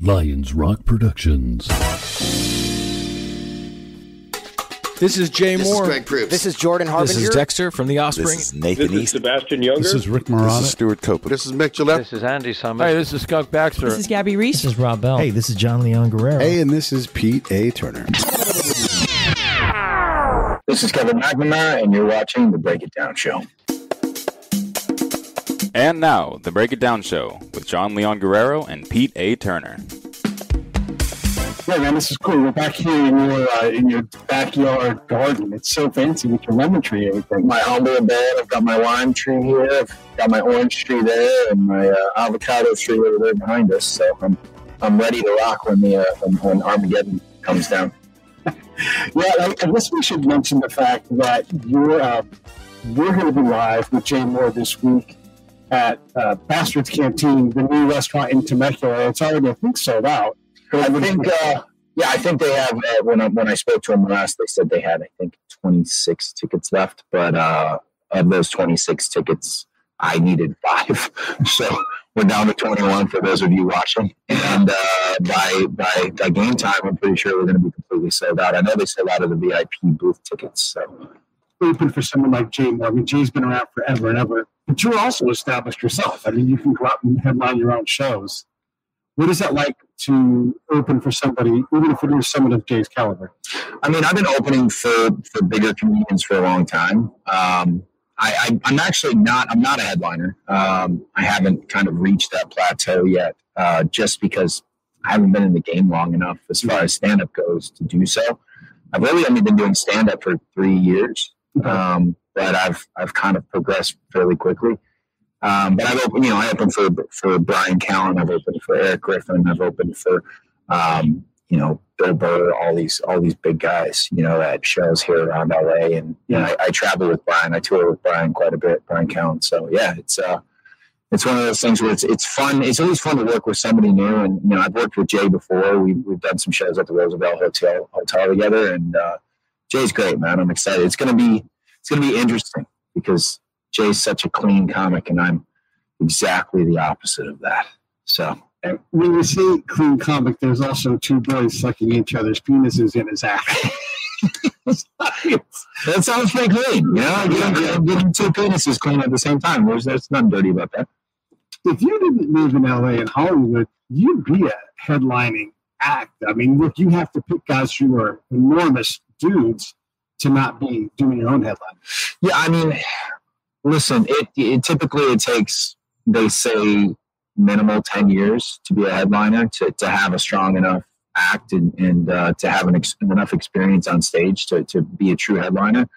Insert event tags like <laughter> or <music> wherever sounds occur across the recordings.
Lions Rock Productions. This is Jay This Mohr. is Greg Proops. This is Jordan Harbinger. This is Dexter from The Offspring. This is Nathan This is Sebastian Junger. This is Rick This is Stewart Copeland. This is Mick Gillette. This is Andy Summers. Hey, this is Skunk Baxter. This is Gabby Reece. This is Rob Bell. Hey, this is Jon Leon Guerrero. Hey, and this is Pete A. Turner. This is Kevin McNamara, and you're watching The Break It Down Show. And now, the Break It Down Show with Jon Leon Guerrero and Pete A. Turner. Yeah, man, this is cool. We're back here in your uh, in your backyard garden. It's so fancy with your lemon tree and everything. My humble bed, I've got my lime tree here, I've got my orange tree there, and my uh, avocado tree over there behind us. So I'm I'm ready to rock when the uh, when, when Armageddon comes down. <laughs> Yeah, I, I guess we should mention the fact that you're uh, we're going to be live with Jay Mohr this week at uh, Bastards Canteen, the new restaurant in Temecula. It's already, I think, sold out. I think, uh, yeah, I think they have. Uh, when I, when I spoke to them last, they said they had, I think, 26 tickets left. But uh, of those 26 tickets, I needed five, <laughs> so we're down to 21 for those of you watching. And uh, by by by game time, I'm pretty sure we're going to be completely sold out. I know they sold out of the VIP booth tickets, so open for someone like Jay Mohr. I mean, Jay's been around forever and ever, but you're also established yourself. I mean, you can go out and headline your own shows. What is that like to open for somebody, even if it is someone of Jay's caliber? I mean, I've been opening for for bigger comedians for a long time. Um, I, I'm actually not. I'm not a headliner. Um, I haven't kind of reached that plateau yet, uh, just because I haven't been in the game long enough as far as stand up goes to do so. I've really only been doing stand up for three years, um, but I've I've kind of progressed fairly quickly. Um, but I've opened, you know, I opened for for Bryan Callen, I've opened for Erik Griffin, I've opened for, um, you know, Bill Burr, all these all these big guys, you know, at shows here around LA, and you know, I, I travel with Bryan, I tour with Bryan quite a bit, Bryan Callen. So yeah, it's uh, it's one of those things where it's it's fun. It's always fun to work with somebody new, and you know, I've worked with Jay before. We've we've done some shows at the Roosevelt Hotel Hotel together, and uh, Jay's great, man. I'm excited. It's gonna be it's gonna be interesting because Jay's such a clean comic, and I'm exactly the opposite of that. So when you say clean comic, there's also two boys sucking each other's penises in his act. <laughs> that sounds pretty clean. You know, getting, getting two penises clean at the same time. There's there's nothing dirty about that. if you didn't live in LA and Hollywood, you'd be a headlining act. I mean, look, you have to pick guys who are enormous dudes to not be doing your own headline. Yeah, I mean, listen, it, it typically it takes they say minimal ten years to be a headliner to, to have a strong enough act and, and uh, to have an ex- enough experience on stage to, to be a true headliner.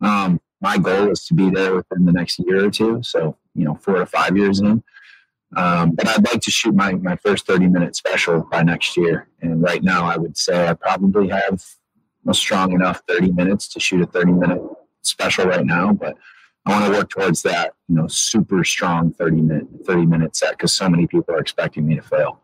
Um, my goal is to be there within the next year or two, so you know, four to five years in. Um, but I'd like to shoot my, my first 30 minute special by next year. And right now, I would say I probably have a strong enough 30 minutes to shoot a 30 minute special right now. But I want to work towards that, you know, super strong 30 minute 30 minute set because so many people are expecting me to fail.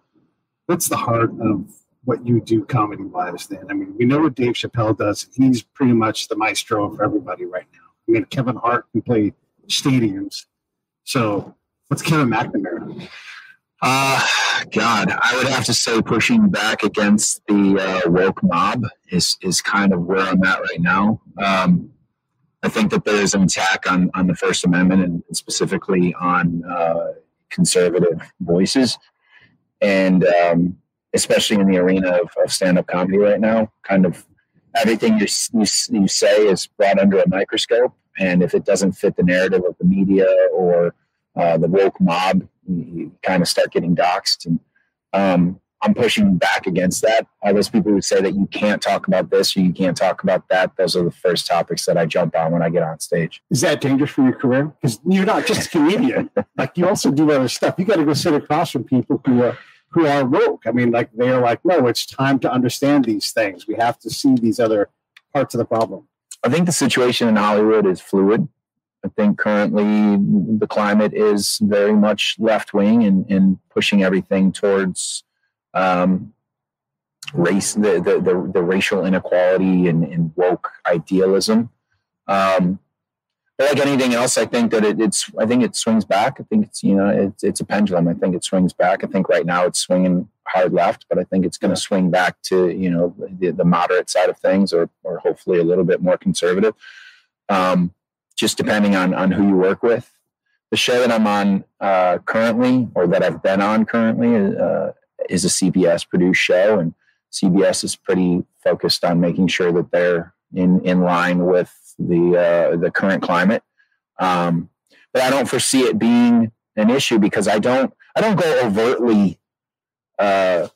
What's the heart of what you do comedy wise then? I mean, we know what Dave Chappelle does. He's pretty much the maestro for everybody right now. I mean, Kevin Hart can play stadiums. So what's Kevin McNamara? Uh, God, I would have to say pushing back against the uh, woke mob is, is kind of where I'm at right now. Um, I think that there is an attack on, on the First Amendment and specifically on uh, conservative voices. And um, especially in the arena of, of stand up comedy right now, kind of everything you, you, you say is brought under a microscope. And if it doesn't fit the narrative of the media or uh, the woke mob, you, kind of start getting doxxed. And um, I'm pushing back against that. All those people who say that you can't talk about this or you can't talk about that, those are the first topics that I jump on when I get on stage. Is that dangerous for your career? Because you're not just a comedian. <laughs> like you also do other stuff. You got to go sit across from people who are who are woke. I mean, like they're like, no, it's time to understand these things. We have to see these other parts of the problem. I think the situation in Hollywood is fluid. I think currently the climate is very much left wing and, and pushing everything towards um, race, the, the, the, the, racial inequality and, and woke idealism. Um, but like anything else, I think that it, it's, I think it swings back. I think it's, you know, it's, it's a pendulum. I think it swings back. I think right now it's swinging hard left, but I think it's going to swing back to you know the, the moderate side of things, or or hopefully a little bit more conservative. Um, just depending on on who you work with. The show that I'm on uh, currently, or that I've been on currently, uh, is a CBS produced show, and CBS is pretty focused on making sure that they're in in line with the uh, the current climate. Um, but I don't foresee it being an issue because I don't I don't go overtly uh,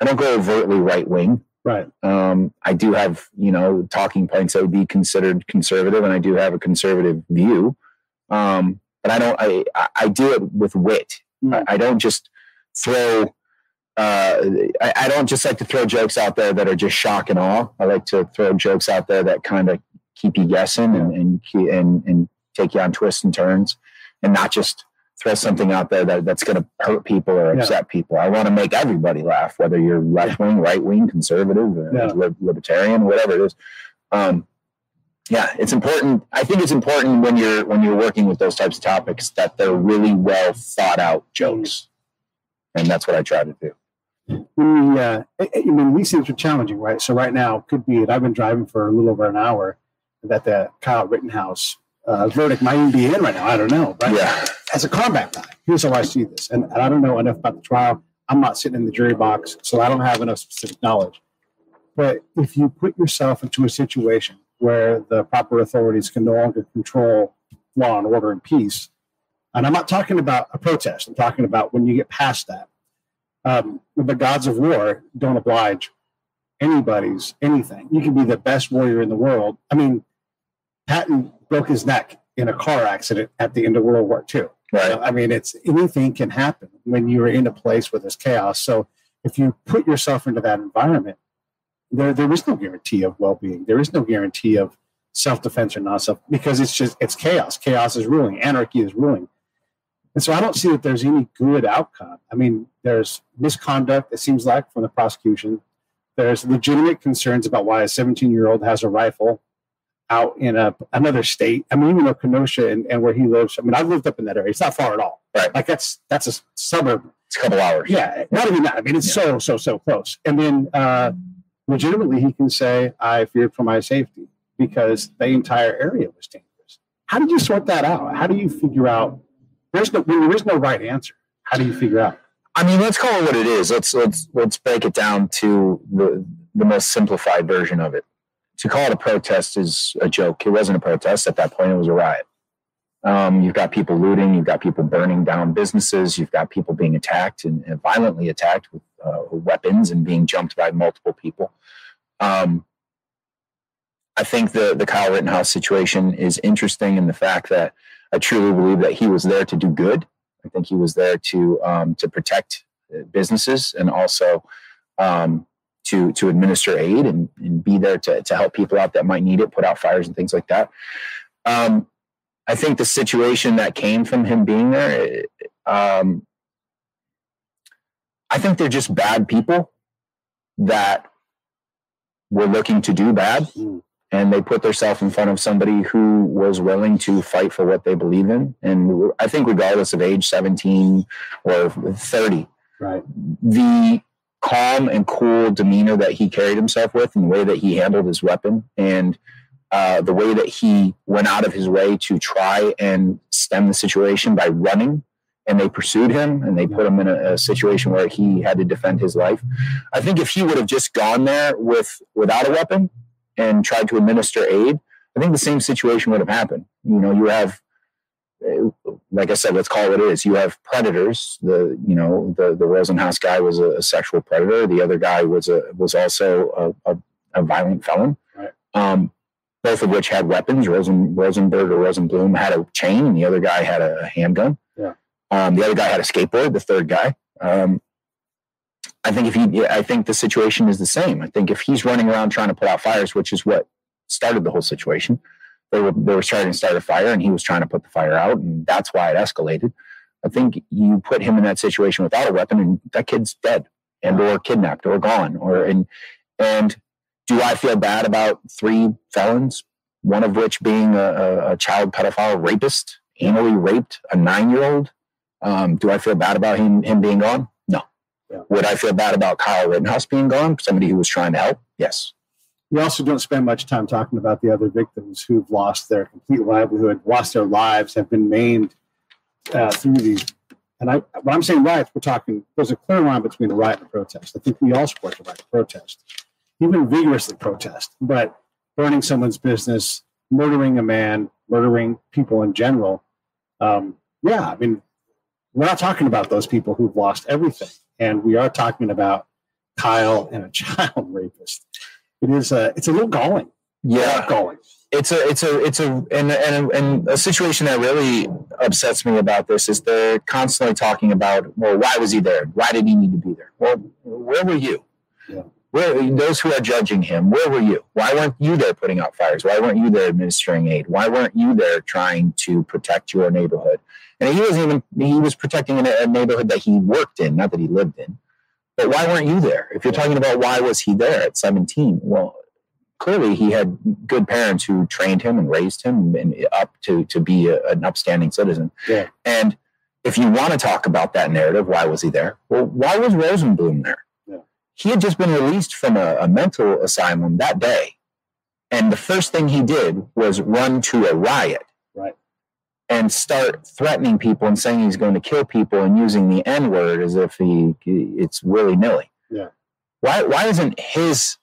I don't go overtly right wing. Right. Um, I do have you know talking points that would be considered conservative, and I do have a conservative view. Um, but I don't I I do it with wit. Mm. I, I don't just throw uh, I, I, don't just like to throw jokes out there that are just shock and awe. I like to throw jokes out there that kind of keep you guessing and and, and and take you on twists and turns, and not just throw something out there that, that's going to hurt people or upset yeah. people. I want to make everybody laugh, whether you're left wing, right wing, conservative, uh, yeah. libertarian, whatever it is. Um, yeah, it's important. I think it's important when you're when you're working with those types of topics that they're really well thought out jokes, and that's what I try to do. When we, uh, I mean, these things are challenging, right? So right now, could be. That I've been driving for a little over an hour. That the Kyle Rittenhouse uh, verdict might even be in right now. I don't know. But yeah. as a combat guy, here's how I see this. And, and I don't know enough about the trial. I'm not sitting in the jury box, so I don't have enough specific knowledge. But if you put yourself into a situation where the proper authorities can no longer control law and order and peace, and I'm not talking about a protest, I'm talking about when you get past that. Um, the gods of war don't oblige anybody's anything. You can be the best warrior in the world. I mean, Patton broke his neck in a car accident at the end of World War II. Right. I mean, it's anything can happen when you're in a place where there's chaos. So if you put yourself into that environment, there there is no guarantee of well being. There is no guarantee of self defense or not self because it's just it's chaos. Chaos is ruling. Anarchy is ruling. And so I don't see that there's any good outcome. I mean, there's misconduct, it seems like, from the prosecution. There's legitimate concerns about why a 17 year old has a rifle out in a, another state. I mean, even though Kenosha and, and where he lives, I mean, I've lived up in that area. It's not far at all. Right. Like that's that's a suburb. It's a couple hours. Yeah. Not even that. I mean, it's yeah. so, so, so close. And then uh, legitimately he can say, I feared for my safety because the entire area was dangerous. How did you sort that out? How do you figure out there's no there is no right answer? How do you figure out? I mean, let's call it what it is. Let's let's let's break it down to the the most simplified version of it to call it a protest is a joke. It wasn't a protest at that point; it was a riot. Um, you've got people looting, you've got people burning down businesses, you've got people being attacked and, and violently attacked with uh, weapons and being jumped by multiple people. Um, I think the the Kyle Rittenhouse situation is interesting in the fact that I truly believe that he was there to do good. I think he was there to um, to protect uh, businesses and also um, to to administer aid and, and be there to, to help people out that might need it, put out fires and things like that. Um, I think the situation that came from him being there, um, I think they're just bad people that were looking to do bad. And they put themselves in front of somebody who was willing to fight for what they believe in. And I think, regardless of age 17 or 30, right. the calm and cool demeanor that he carried himself with and the way that he handled his weapon and uh, the way that he went out of his way to try and stem the situation by running and they pursued him and they put him in a, a, situation where he had to defend his life. I think if he would have just gone there with without a weapon and tried to administer aid, I think the same situation would have happened. You know, you have like I said, let's call it what it is. You have predators. The you know the the Rosenhaus guy was a, a sexual predator. The other guy was a was also a, a, a violent felon. Right. Um, both of which had weapons. Rosen Rosenberg or Rosenblum had a chain, and the other guy had a handgun. Yeah. Um, the other guy had a skateboard. The third guy. Um, I think if he, I think the situation is the same. I think if he's running around trying to put out fires, which is what started the whole situation, they were they were trying to start a fire and he was trying to put the fire out and that's why it escalated i think you put him in that situation without a weapon and that kid's dead and or kidnapped or gone or and and do i feel bad about three felons one of which being a, a child pedophile rapist anally raped a nine-year-old um, do i feel bad about him him being gone no Yeah. Would I feel bad about Kyle Rittenhouse being gone? Somebody who was trying to help? Yes. We also don't spend much time talking about the other victims who've lost their complete livelihood, lost their lives, have been maimed uh, through these. And I, when I'm saying riots, we're talking. There's a clear line between a riot and a protest. I think we all support the right to protest, even vigorously protest. But burning someone's business, murdering a man, murdering people in general, um, yeah, I mean, we're not talking about those people who've lost everything, and we are talking about Kyle and a <laughs> child rapist. It is a, it's a little galling. Yeah. galling. it's a it's a it's a and, and and a situation that really upsets me about this is they're constantly talking about well why was he there why did he need to be there well where were you Yeah. where those who are judging him where were you why weren't you there putting out fires why weren't you there administering aid why weren't you there trying to protect your neighborhood and he wasn't even he was protecting a a neighborhood that he worked in not that he lived in but why weren't you there if you're talking about why was he there at 17 well clearly he had good parents who trained him and raised him and up to to be a, an upstanding citizen. Yeah. And if you want to talk about that narrative, why was he there? Well, why was Rosenblum there? Yeah. He had just been released from a, a mental asylum that day, and the first thing he did was run to a riot. And start threatening people and saying he's going to kill people and using the N word as if he it's willy nilly. Yeah. Why why isn't his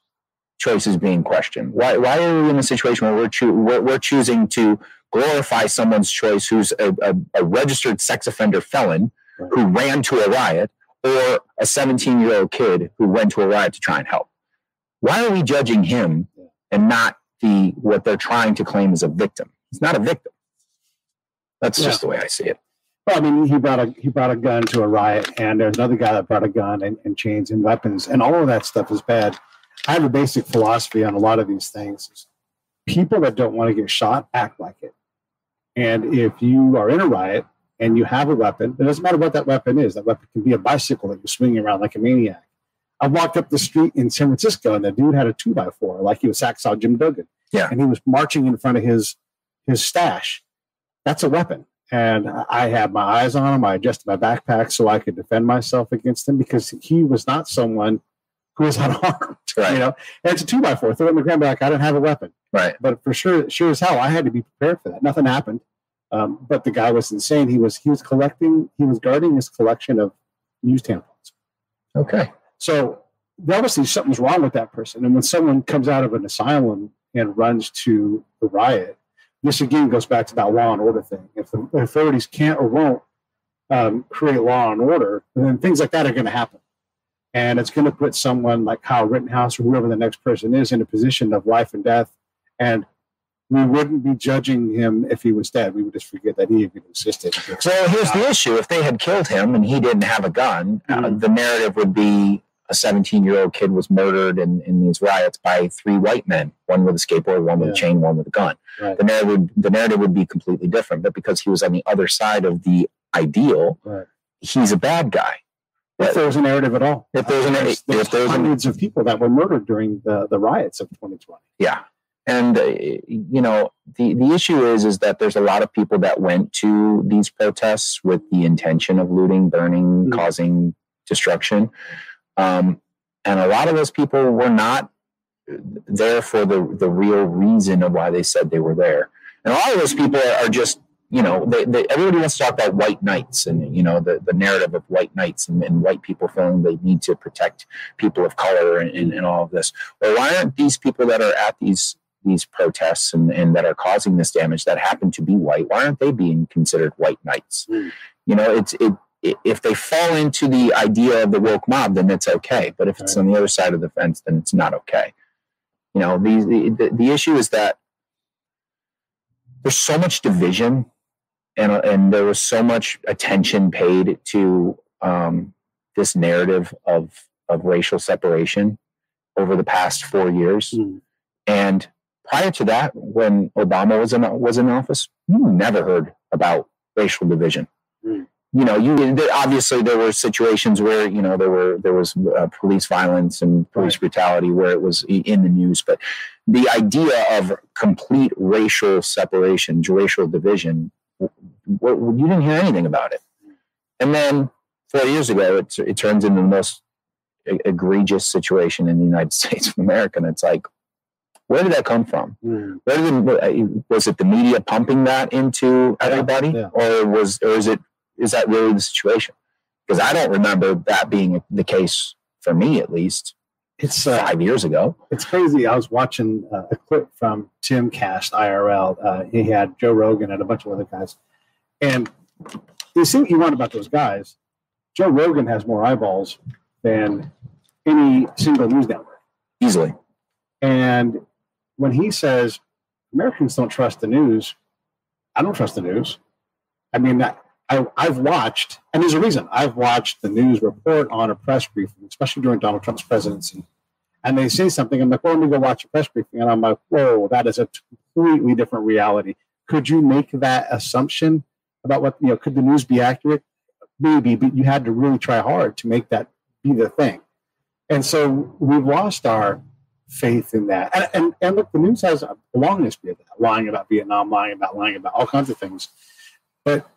choices being questioned? Why why are we in a situation where we're choo- we're, we're choosing to glorify someone's choice who's a, a, a registered sex offender felon Right. who ran to a riot or a 17 year old kid who went to a riot to try and help? Why are we judging him and not the what they're trying to claim as a victim? He's not a victim. That's Yeah. just the way I see it. Well, I mean, he brought a he brought a gun to a riot, and there's another guy that brought a gun and, and chains and weapons, and all of that stuff is bad. I have a basic philosophy on a lot of these things. People that don't want to get shot act like it, and if you are in a riot and you have a weapon, it doesn't matter what that weapon is. That weapon can be a bicycle that you're swinging around like a maniac. I walked up the street in San Francisco, and the dude had a two by four, like he was Hacksaw Jim Duggan. Yeah. and he was marching in front of his his stash. That's a weapon and I had my eyes on him. I adjusted my backpack so I could defend myself against him because he was not someone who was <laughs> unarmed. Right. You know, and it's a two by four. Throw it in the ground, be like, I don't have a weapon. Right. But for sure, sure as hell, I had to be prepared for that. Nothing happened. Um, but the guy was insane. He was he was collecting. He was guarding his collection of used tampons. Okay. So obviously something's wrong with that person. And when someone comes out of an asylum and runs to the riot, this again goes back to that law and order thing. If the authorities can't or won't um, create law and order, then things like that are going to happen. And it's going to put someone like Kyle Rittenhouse or whoever the next person is in a position of life and death. And we wouldn't be judging him if he was dead. We would just forget that he even existed. So here's the issue: if they had killed him and he didn't have a gun, uh, Mhm. the narrative would be a 17 year old kid was murdered in, in these riots by three white men, one with a skateboard, one with Yeah. a chain, one with a gun. Right. The narrative would, the narrative would be completely different. But because he was on the other side of the ideal, Right. he's a bad guy. If there was a narrative at all. If there was an- There's- there's if there was an- hundreds of people that were murdered during the, the riots of 2020. Yeah. And uh, you know the the issue is is that there's a lot of people that went to these protests with the intention of looting, burning, Mhm. causing destruction, um, and a lot of those people were not there for the the real reason of why they said they were there. And a lot of those people are, just you know they, they, everybody wants to talk about white knights and you know the, the narrative of white knights and, and white people feeling they need to protect people of color and, and, and all of this. Well, why aren't these people that are at these these protests and, and that are causing this damage that happen to be white, why aren't they being considered white knights? Mm. You know, it's it, it if they fall into the idea of the woke mob, then it's okay. But if it's on the other side of the fence, then it's not okay. You know, the the, the, issue is that there's so much division and and there was so much attention paid to um, this narrative of of racial separation over the past four years. Mm. And prior to that, when Obama was in was in office, you never heard about racial division. Mm. You know, you obviously there were situations where you know there were there was uh, police violence and police brutality where it was in the news, but the idea of complete racial separation, racial division, w- w- you didn't hear anything about it. And then four years ago, it, it turns into the most egregious situation in the United <laughs> States of America. And it's like, where did that come from? Mm. Where did the, was it the media pumping that into everybody, yeah. or was or is it is that really the situation? Because I don't remember that being the case for me, at least It's uh, five years ago. it's crazy. I was watching uh, a clip from Tim Cast IRL. Uh, he had Joe Rogan and a bunch of other guys, and you see what you want about those guys. Joe Rogan has more eyeballs than any single news network, Easily, and when he says Americans don't trust the news, I don't trust the news. I mean, I, I, I've watched, and there's a reason. I've watched the news report on a press briefing, especially during Donald Trump's presidency, and they say something. I'm like, well, let me go watch a press briefing, and I'm like, whoa, that is a completely different reality. Could you make that assumption about what you know? Could the news be accurate? Maybe, but you had to really try hard to make that be the thing. And so we've lost our faith in that. And, and, and look, the news has a long history of that, lying about Vietnam, lying about lying about all kinds of things. But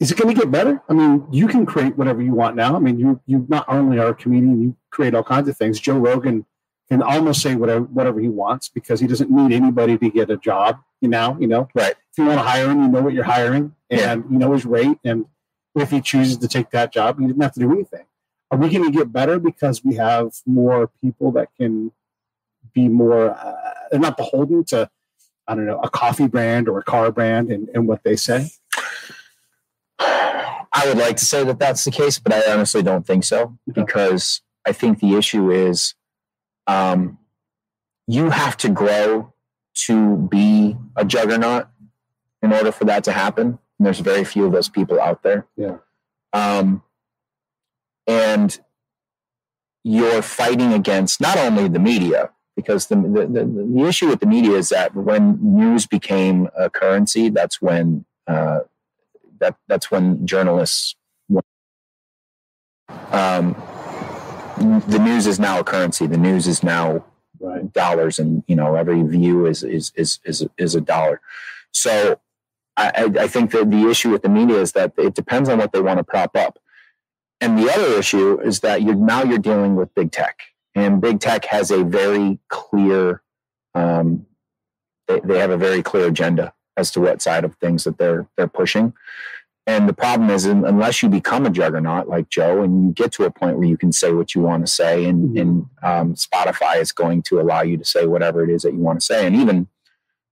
is it going to get better? I mean, you can create whatever you want now. I mean, you you not only are a comedian, you create all kinds of things. Joe Rogan can almost say whatever whatever he wants because he doesn't need anybody to get a job. now. you know. Right. If you want to hire him, you know what you're hiring, and Yeah. you know his rate. And if he chooses to take that job, he doesn't have to do anything. Are we going to get better because we have more people that can be more? Uh, they're not beholden to, I don't know, a coffee brand or a car brand and, and what they say. I would like to say that that's the case, but I honestly don't think so Okay. because I think the issue is um, you have to grow to be a juggernaut in order for that to happen. And there's very few of those people out there. Yeah. Um, and you're fighting against not only the media, because the, the, the, the issue with the media is that when news became a currency, that's when uh, that that's when journalists um, the news is now a currency. The news is now Right. dollars and you know every view is is is is, is a dollar. So I, I think that the issue with the media is that it depends on what they want to prop up. And the other issue is that you're now you're dealing with big tech. And big tech has a very clear um, they, they have a very clear agenda as to what side of things that they're they're pushing and the problem is, unless you become a juggernaut like Joe, and you get to a point where you can say what you want to say, and, Mhm. and um, Spotify is going to allow you to say whatever it is that you want to say, and even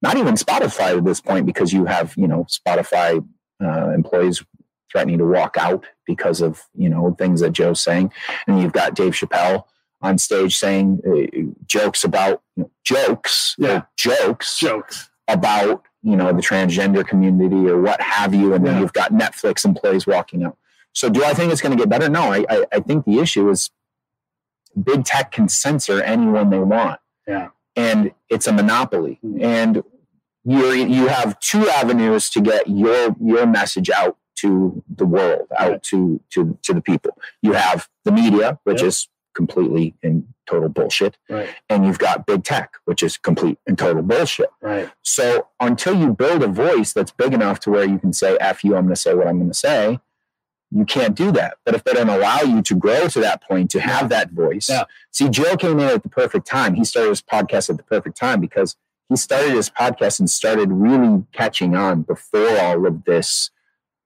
not even Spotify at this point, because you have you know Spotify uh, employees threatening to walk out because of you know things that Joe's saying, and you've got Dave Chappelle on stage saying uh, jokes about jokes, Yeah. jokes Jokes. about you know the transgender community or what have you and then Yeah. you've got netflix employees walking out so do i think it's going to get better no I, I i think the issue is big tech can censor anyone they want Yeah. and it's a monopoly Mhm. and you you have two avenues to get your your message out to the world out Right. to to to the people you have the media which Yep. is completely and total bullshit Right. and you've got big tech which is complete and total bullshit Right. so until you build a voice that's big enough to where you can say, F you, I'm going to say what I'm going to say, you can't do that. But if they don't allow you to grow to that point, to have that voice, Yeah. see, Joe came in at the perfect time. He started his podcast at the perfect time because he started his podcast and started really catching on before all of this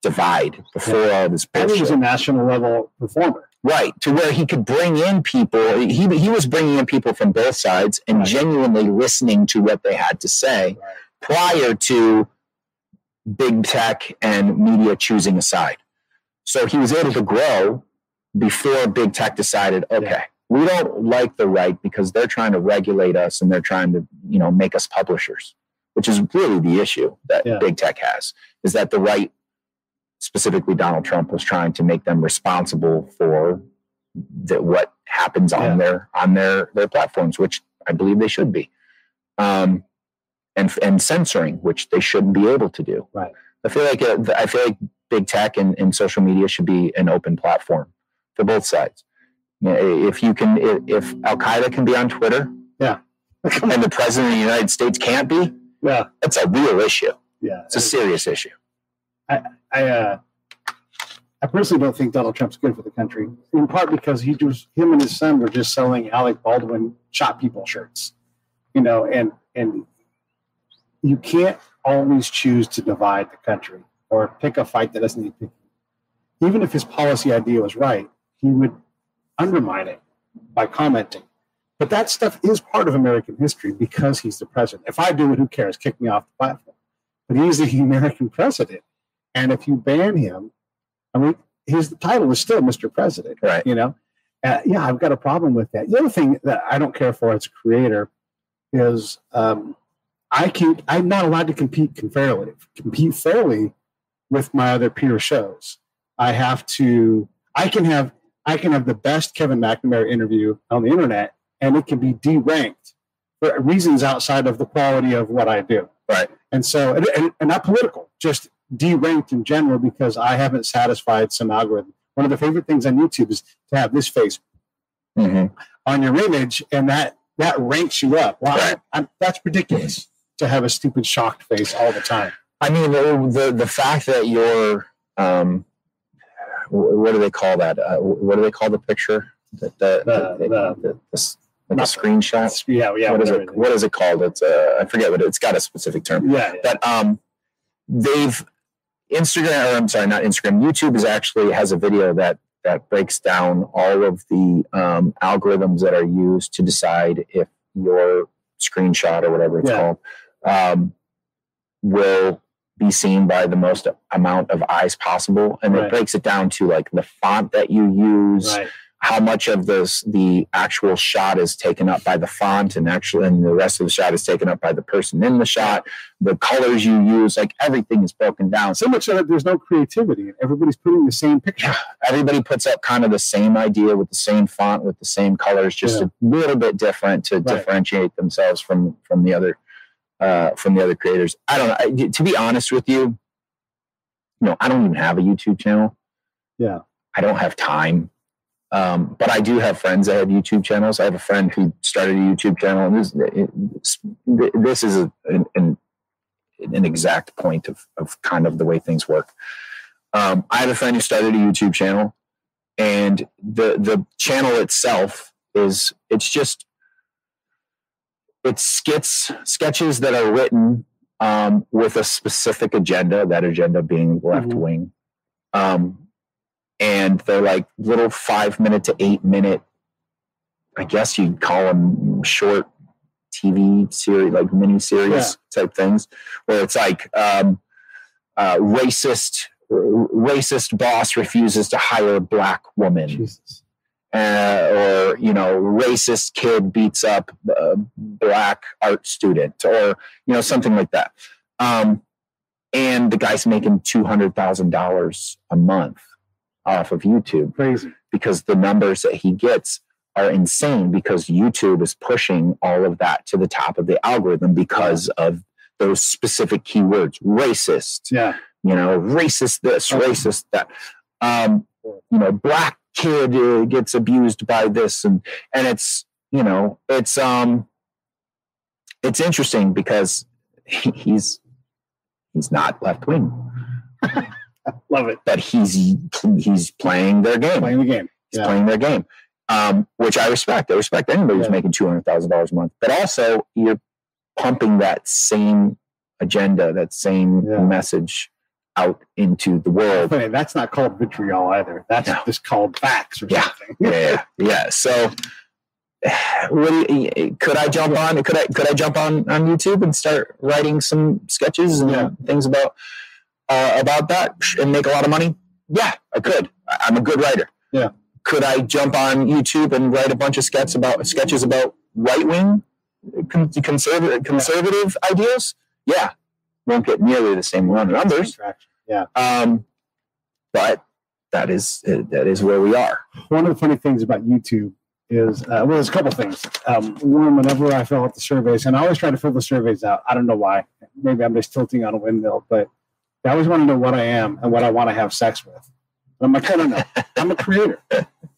divide, before all this And he was a national level performer. Right, to where he could bring in people. He, he was bringing in people from both sides and Right. genuinely listening to what they had to say Right. prior to big tech and media choosing a side. So he was able to grow before big tech decided, okay, Yeah. we don't like the right because they're trying to regulate us and they're trying to, you know, make us publishers, which is really the issue that Yeah. big tech has, is that the right, specifically Donald Trump, was trying to make them responsible for the, what happens on Yeah. their on their their platforms, which I believe they should be. Um, and and censoring, which they shouldn't be able to do. Right. I feel like uh, I feel like big tech and, and social media should be an open platform for both sides. You know, If you can, if, if Al Qaeda can be on Twitter, yeah, <laughs> and the president of the United States can't be, yeah. that's a real issue. Yeah. It's a serious issue. I uh, I personally don't think Donald Trump's good for the country, in part because he just him and his son were just selling Alec Baldwin shot people shirts, you know, and and you can't always choose to divide the country or pick a fight that doesn't need picking. Even if his policy idea was right, he would undermine it by commenting. But that stuff is part of American history because he's the president. If I do it, who cares? Kick me off the platform. But he's the <laughs> American president. And if you ban him, I mean, his title is still Mr. President, Right. You know, uh, yeah, I've got a problem with that. The other thing that I don't care for as a creator is um, I can't. I'm not allowed to compete fairly compete fairly with my other peer shows. I have to. I can have I can have the best Kevin McNamara interview on the internet, and it can be deranked for reasons outside of the quality of what I do. Right. And so, and, and, and not political, just deranked in general because I haven't satisfied some algorithm. One of the favorite things on YouTube is to have this face Mm-hmm. on your image, and that that ranks you up. Wow, Right. I'm, that's ridiculous to have a stupid shocked face all the time. I mean, the the, the fact that you're, um, what do they call that? Uh, what do they call the picture? The the The- the, the- the, like a screenshot. Yeah, yeah. what is it? What is it called? It's uh, I forget, but it's got a specific term. Yeah, yeah. But um, they've Instagram, or I'm sorry, not Instagram. YouTube is actually has a video that that breaks down all of the um, algorithms that are used to decide if your screenshot or whatever it's Yeah. called um, will be seen by the most amount of eyes possible, and Right. it breaks it down to like the font that you use, Right. How much of this the actual shot is taken up by the font and actually and the rest of the shot is taken up by the person in the shot the colors you use like everything is broken down so much So that there's no creativity. Everybody's putting the same picture. everybody puts up kind of the same idea with the same font with the same colors just Yeah. a little bit different to Right. differentiate themselves from from the other uh from the other creators i don't know I, to be honest with you you know i don't even have a youtube channel Yeah. i don't have time um, but I do have friends that have YouTube channels. I have a friend who started a YouTube channel, and this, this is a, an, an an exact point of, of kind of the way things work. Um, I have a friend who started a YouTube channel, and the the channel itself is it's just it's skits sketches that are written um, with a specific agenda. That agenda being left Mhm. wing. Um, and they're like little five minute to eight minute i guess you'd call them short tv series like mini series type things where it's like um, uh, racist racist boss refuses to hire a black woman. Uh, or you know racist kid beats up a black art student or you know something like that. Um, and the guy's making $200000 a month off of youtube Crazy. because the numbers that he gets are insane because youtube is pushing all of that to the top of the algorithm because of those specific keywords racist Yeah. you know, racist this, Oh. racist that. Um, you know, black kid uh, gets abused by this, and and it's you know, it's um, it's interesting because <laughs> he's he's not left wing, <laughs> Love it. but he's he's playing their game. Playing the game. He's Yeah. playing their game, um, which I respect. I respect anybody who's making two hundred thousand dollars a month, but also you're pumping that same agenda, that same Yeah. message out into the world. That's not called vitriol either. That's No. just called facts or Yeah. something. yeah, yeah. So, <sighs> you, could I jump on? Could I could I jump on on YouTube and start writing some sketches and Yeah. things about uh, about that and make a lot of money? Yeah, I could. I'm a good writer. Yeah. Could I jump on YouTube and write a bunch of sketches about sketches about right wing conservative conservative ideas? Yeah, won't get nearly the same amount of numbers. Yeah. Um, but that is that is where we are. One of the funny things about YouTube is, uh, well, there's a couple things. Um, one, whenever I fill out the surveys, and I always try to fill the surveys out. I don't know why. Maybe I'm just tilting on a windmill, but I always want to know what I am and what I want to have sex with. And I'm like, I don't know. I'm a creator.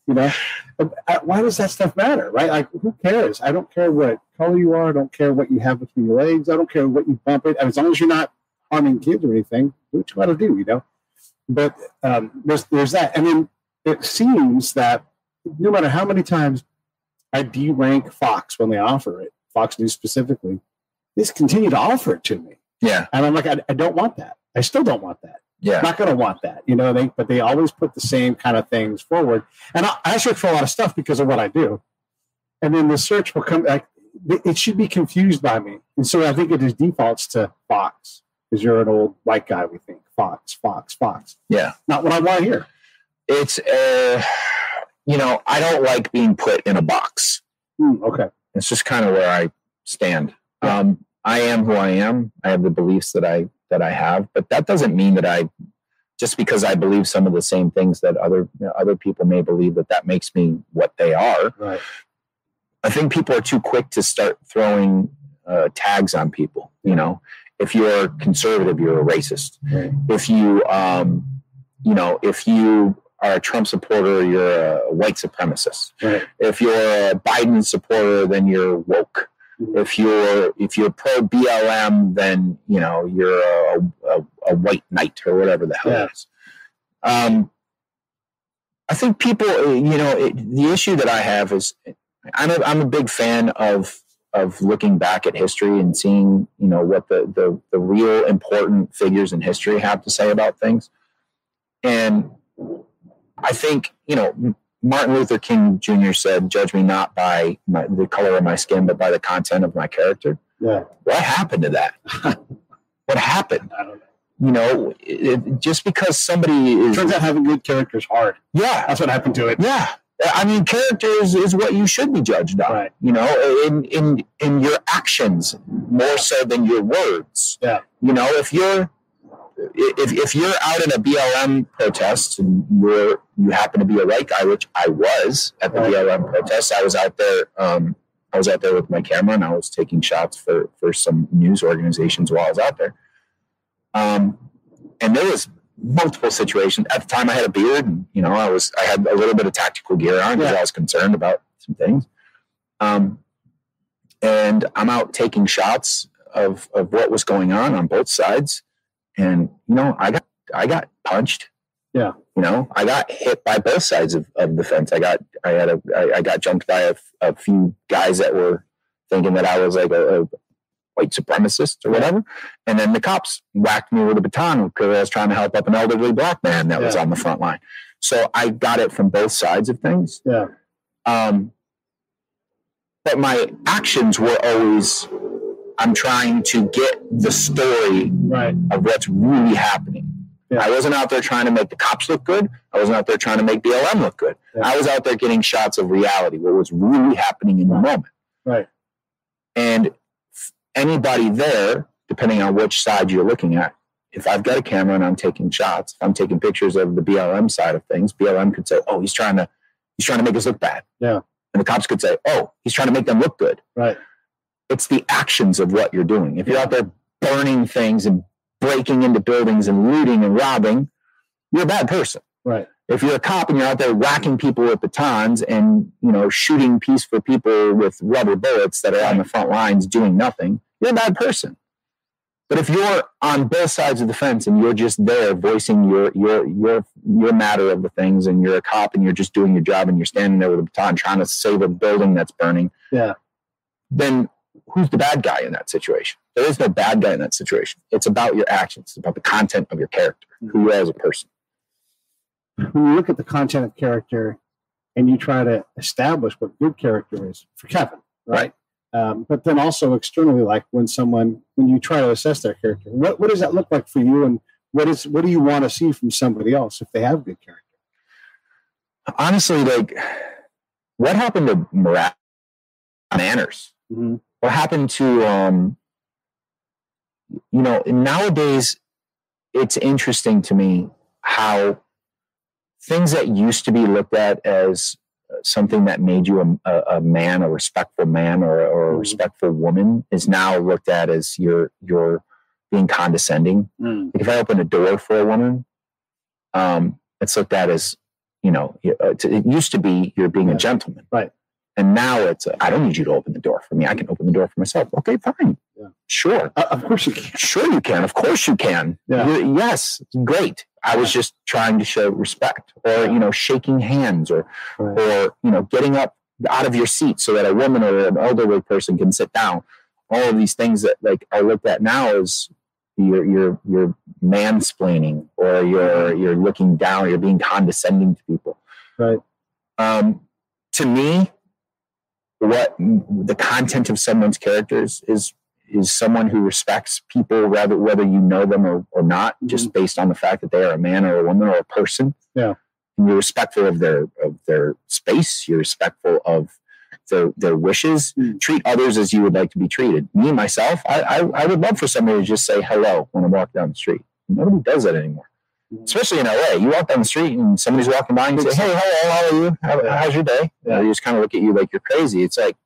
You know, uh, why does that stuff matter, right? Like, who cares? I don't care what color you are. I don't care what you have between your legs. I don't care what you bump it. And as long as you're not harming kids or anything, do what you got to do. You know. but um, there's there's that. I mean, it seems that no matter how many times I derank Fox when they offer it, Fox News specifically, they just continue to offer it to me, Yeah, and I'm like, I, I don't want that. I still don't want that. yeah, not going to want that, you know. They but they always put the same kind of things forward, and I, I search for a lot of stuff because of what I do, and then the search will come. Like, it should be confused by me, and so I think it just defaults to Fox because you're an old white guy. We think Fox, Fox, Fox. yeah. Not what I want to hear. It's uh, you know, I don't like being put in a box. Hmm, okay, It's just kind of where I stand. Um, I am who I am. I have the beliefs that I that I have, but that doesn't mean that I just because I believe some of the same things that other you know, other people may believe that that makes me what they are. right, I think people are too quick to start throwing uh, tags on people. You know, if you're conservative, you're a racist. right, If you, um, you know, if you are a Trump supporter, you're a white supremacist. right, If you're a Biden supporter, then you're woke. If you're if you're pro BLM, then you know you're a, a, a white knight or whatever the hell Yeah. it is. Um, I think people, uh, you know, it, the issue that I have is I'm a, I'm a big fan of of looking back at history and seeing, you know, what the, the the real important figures in history have to say about things. And I think, you know, Martin Luther King Jr. said, "Judge me not by my, the color of my skin, but by the content of my character." yeah. What happened to that? <laughs> what happened? I don't know. You know, it- just because somebody is, Turns out having good character is hard. yeah, That's what happened to it. yeah. I mean, character is, is what you should be judged on. Right. You know, in in in your actions more so than your words. Yeah. You know, if you're if if you're out in a BLM protest and you're you happen to be a white guy, which I was at the BLM protest, I was out there. Um, I was out there with my camera and I was taking shots for for some news organizations while I was out there. Um, and there was multiple situations. At the time, I had a beard, and you know, I was I had a little bit of tactical gear on because Yeah. I was concerned about some things. Um, and I'm out taking shots of of what was going on on both sides, and you know, I got I got punched. Yeah. You know, I got hit by both sides of, of the fence. I got I had a I, I got jumped by a, a few guys that were thinking that I was like a, a white supremacist or whatever. And then the cops whacked me with a baton because I was trying to help up an elderly black man that was on the front line. So I got it from both sides of things. Yeah. Um, but my actions were always I'm trying to get the story Right. of what's really happening. Yeah. I wasn't out there trying to make the cops look good. I wasn't out there trying to make BLM look good. Yeah. I was out there getting shots of reality, what was really happening in the moment. Right. And anybody there, depending on which side you're looking at, if I've got a camera and I'm taking shots, if I'm taking pictures of the BLM side of things, BLM could say, "Oh, he's trying to, he's trying to make us look bad." Yeah. And the cops could say, "Oh, he's trying to make them look good." Right. It's the actions of what you're doing. If you're out there burning things and breaking into buildings and looting and robbing, you're a bad person Right. if you're a cop and you're out there whacking people with batons and you know shooting peaceful people with rubber bullets that are on the front lines doing nothing you're a bad person but if you're on both sides of the fence and you're just there voicing your your your your matter of the things and you're a cop and you're just doing your job and you're standing there with a baton trying to save a building that's burning Yeah. then who's the bad guy in that situation there is no bad guy in that situation it's about your actions it's about the content of your character who you are as a person when you look at the content of character and you try to establish what good character is for Kevin, right? Um, but then also externally, like when someone when you try to assess their character, what what does that look like for you, and what is what do you want to see from somebody else if they have good character? honestly, like, what happened to manners? Mhm. What happened to, um, you know, nowadays, it's interesting to me how things that used to be looked at as something that made you a, a, man, a respectful man, or, or a Mhm. respectful woman, is now looked at as you're you're being condescending. Like if I open a door for a woman, um, it's looked at as, you know, uh, it used to be you're being Yeah. a gentleman. Right. And now it's, I don't need you to open the door for me. I can open the door for myself. Okay, fine. Yeah. Sure. Uh, of course you can. Sure, you can. Of course, you can. Yeah. Yes, great. I was just trying to show respect, or you know, shaking hands, or Right. or you know, getting up out of your seat so that a woman or an elderly person can sit down. All of these things that like are looked at now is you're you're you're mansplaining, or you're you're looking down, or you're being condescending to people. Right. Um, to me, what the content of someone's characters is is someone who respects people rather whether you know them or, or not, just based on the fact that they are a man or a woman or a person. Yeah. And you're respectful of their of their space, you're respectful of their their wishes. Mm. Treat others as you would like to be treated. Me myself, I, I I would love for somebody to just say hello when I walk down the street. Nobody does that anymore. Especially in LA, you walk down the street and somebody's walking by and you say, "Hey, hello, how are you? How, how's your day?" Yeah. They just kind of look at you like you're crazy. It's like,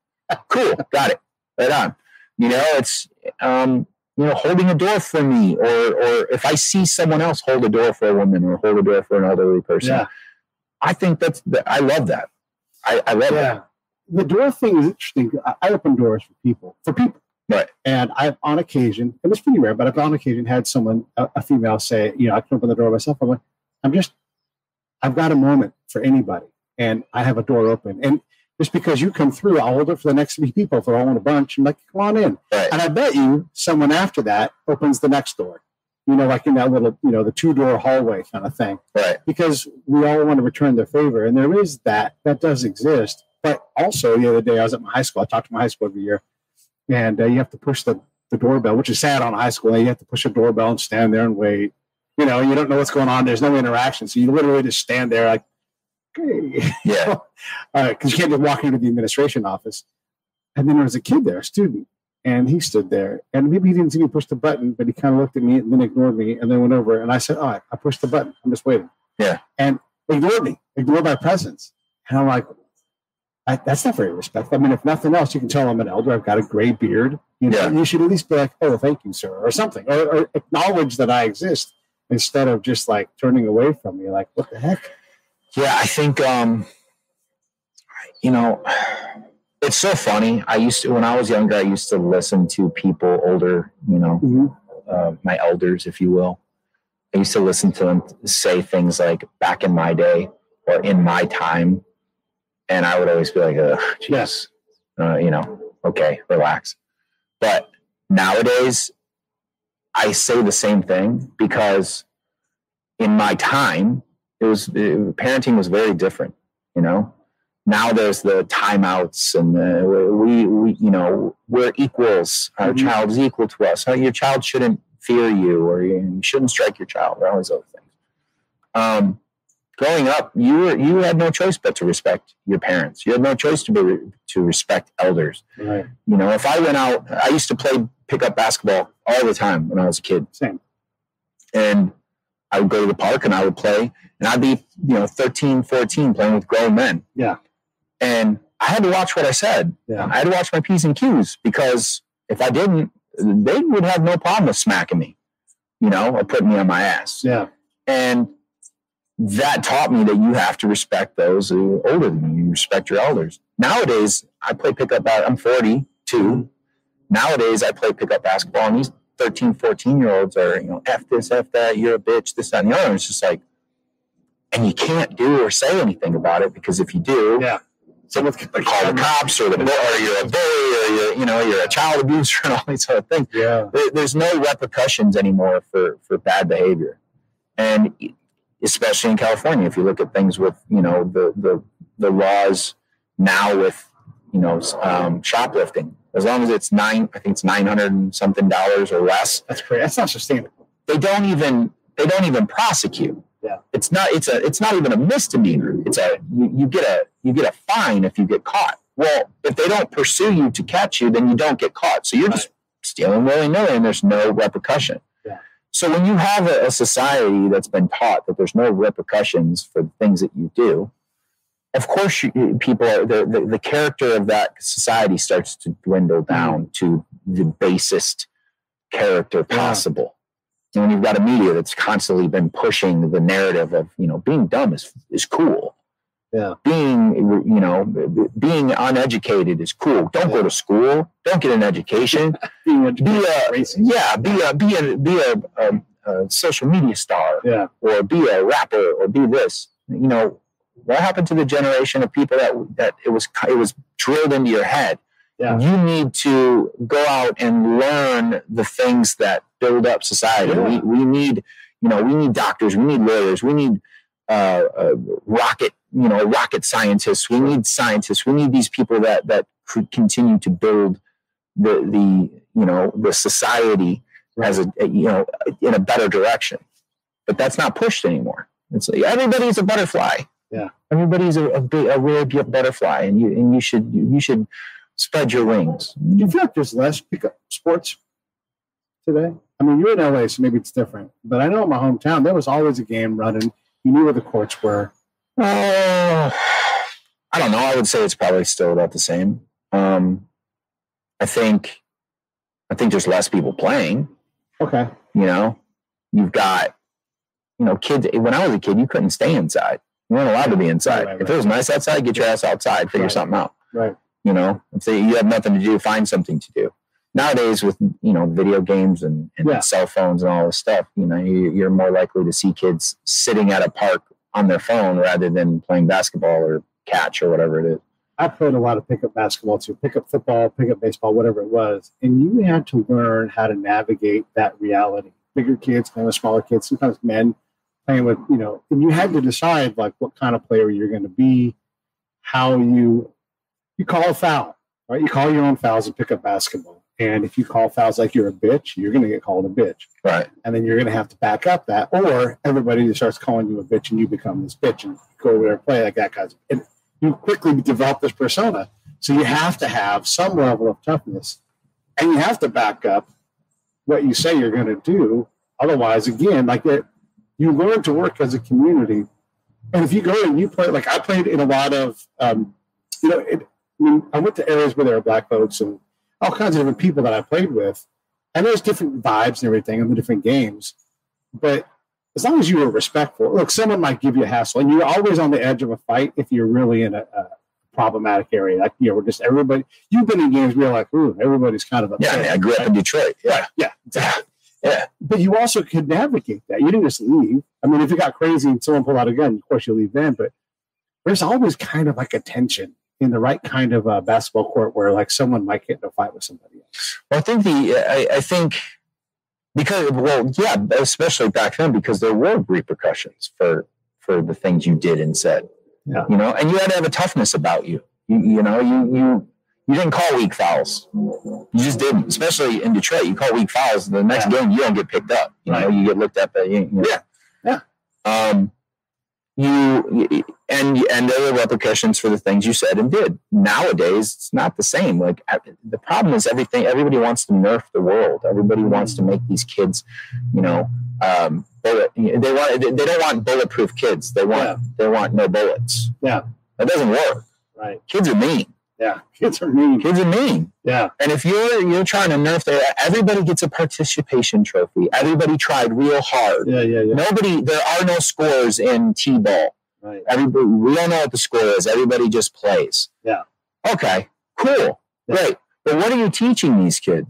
cool, got it, right on. You know, it's um, you know, holding a door for me, or or if I see someone else hold a door for a woman or hold a door for an elderly person, Yeah. I think that's I love that. I, I love Yeah. The door thing is interesting. I open doors for people, for people. Right. And I've on occasion, it was pretty rare, but I've on occasion had someone, a, a female, say, you know, I can open the door myself. I'm like, I'm just, I've got a moment for anybody, and I have a door open. And just because you come through, I'll hold it for the next three people if they're all in a bunch. I'm like, come on in. Right. And I bet you someone after that opens the next door. You know, like in that little, you know, the two door hallway kind of thing Right. because we all want to return their favor. And there is that, that does exist. But also, the other day, I was at my high school. I talked to my high school every year, and uh, you have to push the, the doorbell, which is sad on high school. You have to push a doorbell and stand there and wait. You know, you don't know what's going on. There's no interaction. So you literally just stand there like, okay. <laughs> Yeah. Because you can't just walk into the administration office. And then there was a kid there, a student, and he stood there. And maybe he didn't see me push the button, but he kind of looked at me and then ignored me and then went over. And I said, All right, I pushed the button. I'm just waiting. Yeah. And ignored me, ignored my presence. And I'm like, I, that's not very respectful. I mean, if nothing else, you can tell I'm an elder. I've got a gray beard. You know, Yeah. you should at least be like, "Oh, thank you, sir," or something, or, or acknowledge that I exist instead of just like turning away from me. Like, what the heck? Yeah, I think um you know it's so funny. I used to when I was younger, I used to listen to people older, you know, Mhm. uh, my elders, if you will. I used to listen to them say things like back in my day or in my time. And I would always be like, jeez, uh, you know, okay, relax. But nowadays, I say the same thing because in my time, it was uh, parenting was very different, you know. Now there's the timeouts and the, we, we, you know, we're equals. Our Mhm. child is equal to us. Your child shouldn't fear you, or you, you shouldn't strike your child, or all these other things. Um, growing up, you were you had no choice but to respect your parents. You had no choice to be to respect elders. Right. You know, if I went out, I used to play pickup basketball all the time when I was a kid Same. and I would go to the park and I would play and I'd be, you know, 13, 14 playing with grown men. Yeah. And I had to watch what I said. Yeah. I had to watch my P's and Q's because if I didn't, they would have no problem with smacking me, you know, or putting me on my ass. Yeah. And that taught me that you have to respect those who are older than you. You respect your elders. Nowadays, I play pickup. I'm 42. Nowadays, I play pickup basketball, and these 13, 14 year olds are, you know, F this, F that, you're a bitch, this, that, and the other. And It's just like, and you can't do or say anything about it because if you do, Yeah. someone's going to call the cops or, the, or you're a bully or you're, you know, you're a child abuser <laughs> and all these other things Yeah. there, there's no repercussions anymore for for bad behavior and especially in california if you look at things with you know the the, the laws now with you know um, shoplifting as long as it's nine i think it's 900 and something dollars or less That's crazy. That's not sustainable. they don't even they don't even prosecute Yeah. it's not it's a it's not even a misdemeanor it's a you, you get a you get a fine if you get caught well if they don't pursue you to catch you then you don't get caught so you're just stealing willy-nilly and there's no repercussion. So when you have a, a society that's been taught that there's no repercussions for the things that you do of course you, people are the, the, the character of that society starts to dwindle mm. down to the basest character Yeah. possible. And when you've got a media that's constantly been pushing the narrative of you know being dumb is is cool Yeah. being you know being uneducated is cool don't go to school don't get an education <laughs> Being be a racist. yeah be a be a be a, a, a social media star Yeah. or be a rapper or be this. You know, what happened to the generation of people that that it was it was drilled into your head? Yeah. You need to go out and learn the things that build up society. Yeah. We we need you know we need doctors, we need lawyers, we need uh, uh, rocket you know rocket scientists, we need scientists, we need these people that that continue to build the the you know the society as a, a you know in a better direction. But that's not pushed anymore. It's like everybody's a butterfly. Yeah. everybody's a, a, big, a butterfly, and you and you should you should spread your wings. Do you feel like there's less pickup sports today? I mean, you're in LA, so maybe it's different. But I know in my hometown, there was always a game running. You knew where the courts were. Uh, I don't know. I would say it's probably still about the same. Um, I think, I think there's less people playing. Okay. You know, you've got, you know, kids. When I was a kid, you couldn't stay inside. You weren't allowed to be inside. Right, right, If it was nice outside, get your ass outside, figure Right. something out. Right. You know, if they, you have nothing to do, find something to do. Nowadays, with you know video games and, and Yeah. cell phones and all this stuff, you know, you, you're more likely to see kids sitting at a park on their phone rather than playing basketball or catch or whatever it is. I played a lot of pickup basketball too, pickup football, pickup baseball, whatever it was. And you had to learn how to navigate that reality. Bigger kids playing with smaller kids, sometimes men playing with, you know, and you had to decide like what kind of player you're going to be, how you you call a foul, right? You call your own fouls in pickup basketball. And if you call fouls like you're a bitch, you're going to get called a bitch. Right. And then you're going to have to back up that, or everybody just starts calling you a bitch and you become this bitch and go over there and play like that guy's. And you quickly develop this persona. So you have to have some level of toughness and you have to back up what you say you're going to do. Otherwise, again, like it, you learn to work as a community. And if you go and you play, like I played in a lot of, um, you know, it, I mean, I went to areas where there are black folks and all kinds of different people that I played with. And there's different vibes and everything in the different games. But as long as you were respectful, look, someone might give you a hassle, and you're always on the edge of a fight if you're really in a, a problematic area. Like, you know, we're just everybody, you've been in games where you're like, ooh, everybody's kind of a Yeah. I, mean, I grew up in Detroit. Yeah. Yeah, exactly. Yeah. But you also could navigate that. You didn't just leave. I mean, if it got crazy and someone pulled out a gun, of course you leave then. But there's always kind of like a tension in the right kind of uh, basketball court where like someone might get in a fight with somebody else. Well, I think the I, I think because well, yeah, especially back then because there were repercussions for for the things you did and said. Yeah. You know, and you had to have a toughness about you. You you know, you you you didn't call weak fouls. You just didn't. Especially in Detroit, you call weak fouls. The next game, you don't get picked up. You know, you get looked at. By, you, you know. Yeah. Yeah. Um, you and and there were repercussions for the things you said and did. Nowadays, it's not the same. Like the problem is everything. Everybody wants to nerf the world. Everybody wants to make these kids, you know, um, bullet. They want. They don't want bulletproof kids. They want. Yeah. They want no bullets. Yeah. That doesn't work. Right. Kids are mean. Yeah. Kids are mean. Kids are mean. Yeah. And if you're you're trying to nerf their, everybody gets a participation trophy. Everybody tried real hard. Yeah. Yeah. Yeah. Nobody. There are no scores in t-ball. Right. Everybody, we don't know what the score is. Everybody just plays. Yeah. Okay. Cool. Yeah. Great. But what are you teaching these kids?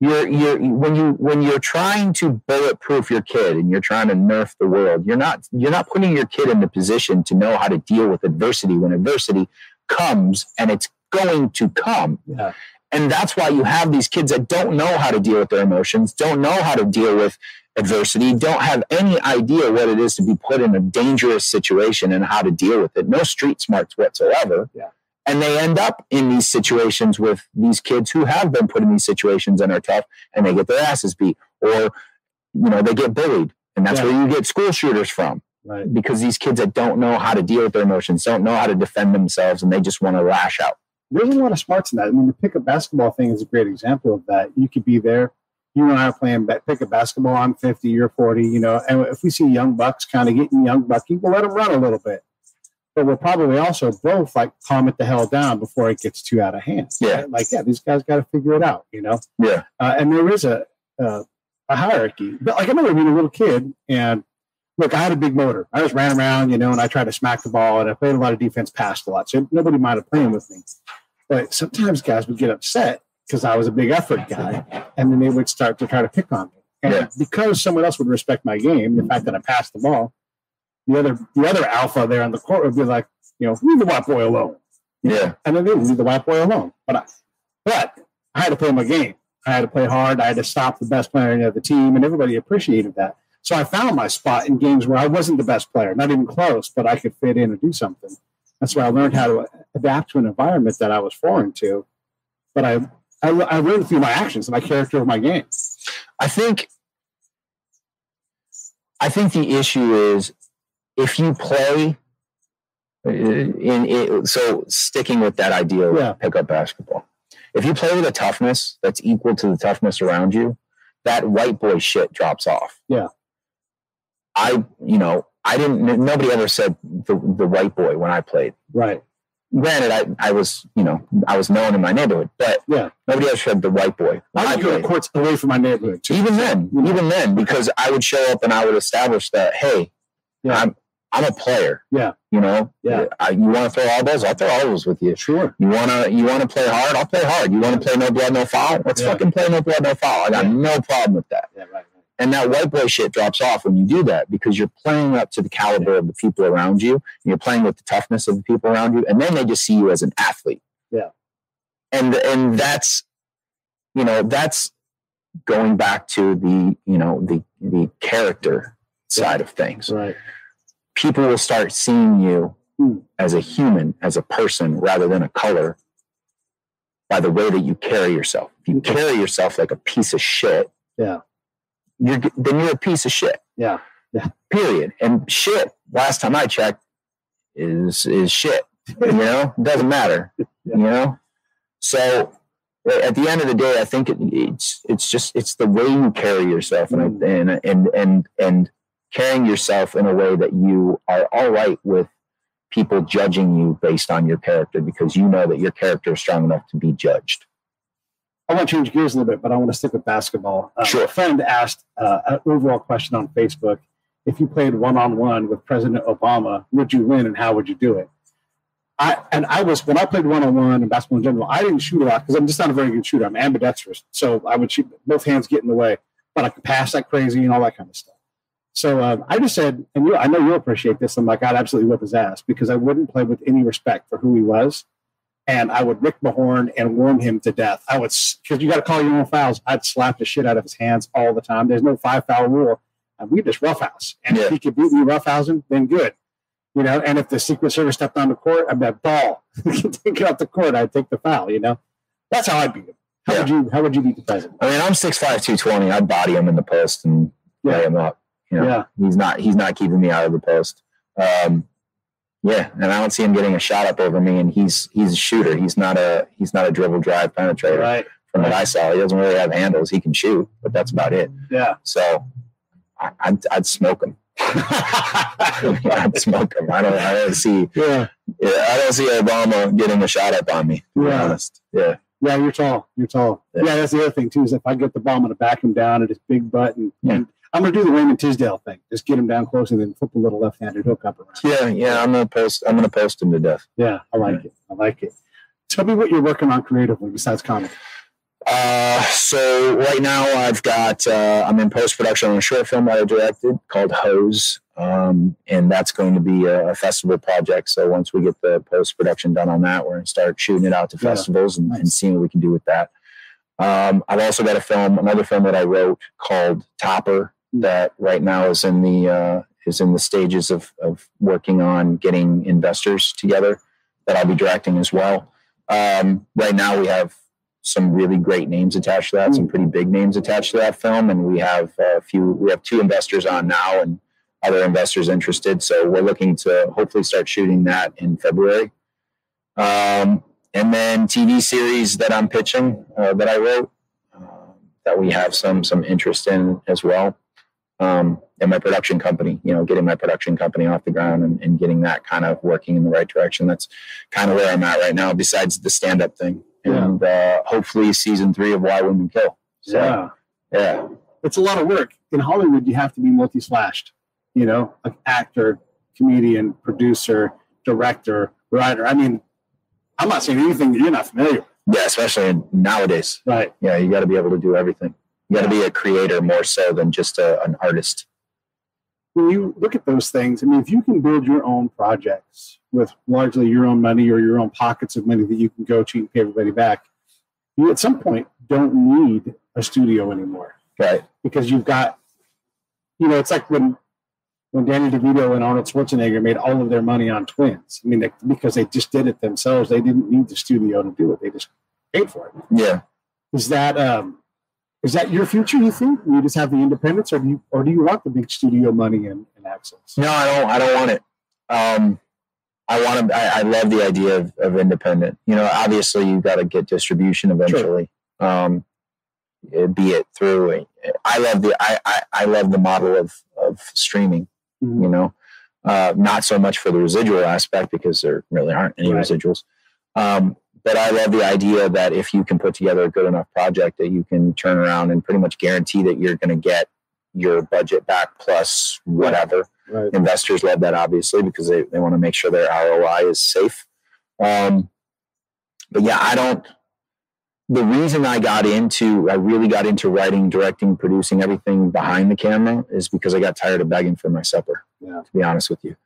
You're you're when you when you're trying to bulletproof your kid and you're trying to nerf the world. You're not you're not putting your kid in the position to know how to deal with adversity when adversity comes and it's going to come. Yeah. And that's why you have these kids that don't know how to deal with their emotions, don't know how to deal with adversity, don't have any idea what it is to be put in a dangerous situation and how to deal with it. No street smarts whatsoever. Yeah. And they end up in these situations with these kids who have been put in these situations and are tough and they get their asses beat or, you know, they get bullied. And that's Yeah. where you get school shooters from Right. because these kids that don't know how to deal with their emotions, don't know how to defend themselves, and they just want to lash out. There's a lot of smarts in that. I mean, the pickup basketball thing is a great example of that. You could be there. You and I are playing ba- pickup basketball. I'm 50, you're 40, you know, and if we see young bucks kind of getting young bucky, we'll let them run a little bit. But we'll probably also both like calm it the hell down before it gets too out of hand. Yeah. Right? Like, yeah, these guys got to figure it out, you know? Yeah. Uh, and there is a, uh, a hierarchy. But like I remember being a little kid and look, I had a big motor. I just ran around, you know, and I tried to smack the ball and I played a lot of defense, passed a lot. So nobody minded playing with me. But sometimes guys would get upset because I was a big effort guy and then they would start to try to pick on me. And Yeah. because someone else would respect my game, the fact that I passed the ball, the other the other alpha there on the court would be like, you know, leave the white boy alone. Yeah. And then they would leave the white boy alone. But I, but I had to play my game. I had to play hard. I had to stop the best player of the team, and everybody appreciated that. So I found my spot in games where I wasn't the best player, not even close, but I could fit in and do something. That's where I learned how to adapt to an environment that I was foreign to. But I, I, I learned through my actions, and my character of my game. I think I think the issue is if you play uh, in it, so sticking with that idea of Yeah. pickup basketball. If you play with a toughness that's equal to the toughness around you, that white boy shit drops off. Yeah. I, you know, I didn't. Nobody ever said the the white boy when I played. Right. Granted, I, I was, you know, I was known in my neighborhood, but Yeah. nobody ever said the white boy. I would go to courts away from my neighborhood. Too. Even then, even then, because I would show up and I would establish that, hey, Yeah. I'm I'm a player. Yeah. You know, Yeah. I, you want to throw elbows? I'll throw elbows with you. Sure. You wanna you wanna play hard? I'll play hard. You wanna play no blood, no foul? Let's Yeah. fucking play no blood, no foul. I got Yeah. no problem with that. Yeah. Right. And that white boy shit drops off when you do that because you're playing up to the caliber of the people around you. And you're playing with the toughness of the people around you, and then they just see you as an athlete. Yeah. And and that's you know that's going back to the you know the the character side of things. Right. People will start seeing you Hmm. as a human, as a person, rather than a color by the way that you carry yourself. If you carry yourself like a piece of shit, Yeah. You're then you're a piece of shit. Yeah. yeah. Period. And shit, last time I checked, is is shit. You know, <laughs> doesn't matter. You know, so at the end of the day, I think it, it's it's just it's the way you carry yourself, and mm. and and and and carrying yourself in a way that you are all right with people judging you based on your character because you know that your character is strong enough to be judged. I want to change gears a little bit, but I want to stick with basketball. Uh, Sure. A friend asked uh, an overall question on Facebook: If you played one on one with President Obama, would you win, and how would you do it? I and I was when I played one on one in basketball in general. I didn't shoot a lot because I'm just not a very good shooter. I'm ambidextrous, so I would shoot both hands get in the way, but I could pass like crazy and all that kind of stuff. So um, I just said, and you, I know you'll appreciate this. I'm like, I'd absolutely whip his ass because I wouldn't play with any respect for who he was and I would Rick Mahorn and warm him to death. I would, because you got to call your own fouls. I'd slap the shit out of his hands all the time. There's no five foul rule. And we just roughhouse. And Yeah. if he could beat me roughhousing, then good. You know, and if the Secret Service stepped on the court, I'd be like, ball. <laughs> take it off the court. I'd take the foul, you know? That's how I'd beat him. How would you how would you beat the president? I mean, I'm 6'5", 220. I'd body him in the post and lay him up. You know, Yeah. he's not he's not keeping me out of the post. Um, yeah, and I don't see him getting a shot up over me. And he's he's a shooter. He's not a he's not a dribble drive penetrator. Right. From what I saw, he doesn't really have handles. He can shoot, but that's about it. Yeah. So I, I'd, I'd smoke him. <laughs> <laughs> I'd smoke him. I don't I don't see Yeah. yeah, I don't see Obama getting a shot up on me. To be Yeah. honest. Yeah. Yeah, you're tall. You're tall. Yeah. Yeah. that's the other thing too. Is if I get the bomb, I'm gonna back him down at his big butt, and, Yeah. and I'm gonna do the Wayman Tisdale thing. Just get him down close and then flip a little left-handed hook up around. Yeah, yeah. I'm gonna post. I'm gonna post him to death. Yeah, I like it. I like it. Tell me what you're working on creatively besides comedy. Uh, so right now I've got uh, I'm in post production on a short film that I directed called Hose, um, and that's going to be a, a festival project. So once we get the post production done on that, we're going to start shooting it out to Yeah. festivals and, and Nice. seeing what we can do with that. Um, I've also got a film, another film that I wrote called Topper, that right now is in the uh, is in the stages of of working on getting investors together. That I'll be directing as well. Um, right now we have some really great names attached to that, some pretty big names attached to that film, and we have a few. We have two investors on now, and other investors interested. So we're looking to hopefully start shooting that in February. Um, and then TV series that I'm pitching uh, that I wrote um, that we have some some interest in as well. Um, and my production company, you know, getting my production company off the ground and, and getting that kind of working in the right direction. That's kind of where I'm at right now. Besides the stand up thing, Yeah. and uh, hopefully season three of Why Women Kill. So, yeah, yeah, it's a lot of work. In Hollywood, you have to be multi-slashed. You know, like actor, comedian, producer, director, writer. I mean, I'm not saying anything that you're not familiar with. yeah, especially nowadays. Right. Yeah, you got to be able to do everything. You got to be a creator more so than just a, an artist. when you look at those things, I mean, if you can build your own projects with largely your own money or your own pockets of money that you can go to and pay everybody back, you at some point don't need a studio anymore Right. because you've got, you know, it's like when when Danny DeVito and Arnold Schwarzenegger made all of their money on Twins. I mean, they, because they just did it themselves, they didn't need the studio to do it; they just paid for it. Yeah. Is that um, is that your future? You think you just have the independence, or do you or do you want the big studio money and, and access? No, I don't. I don't want it. Um, I want to. I, I love the idea of, of independent. You know, obviously you got to get distribution eventually. Um, eh, be it through. I love the. I, I I love the model of of streaming. Mhm. You know, uh, not so much for the residual aspect because there really aren't any Right. residuals. Um, but I love the idea that if you can put together a good enough project that you can turn around and pretty much guarantee that you're going to get your budget back plus whatever Right. investors love that obviously because they, they want to make sure their ROI is safe. Um, but yeah, I don't. The reason I got into, I really got into writing, directing, producing everything behind the camera is because I got tired of begging for my supper. Yeah. To be honest with you,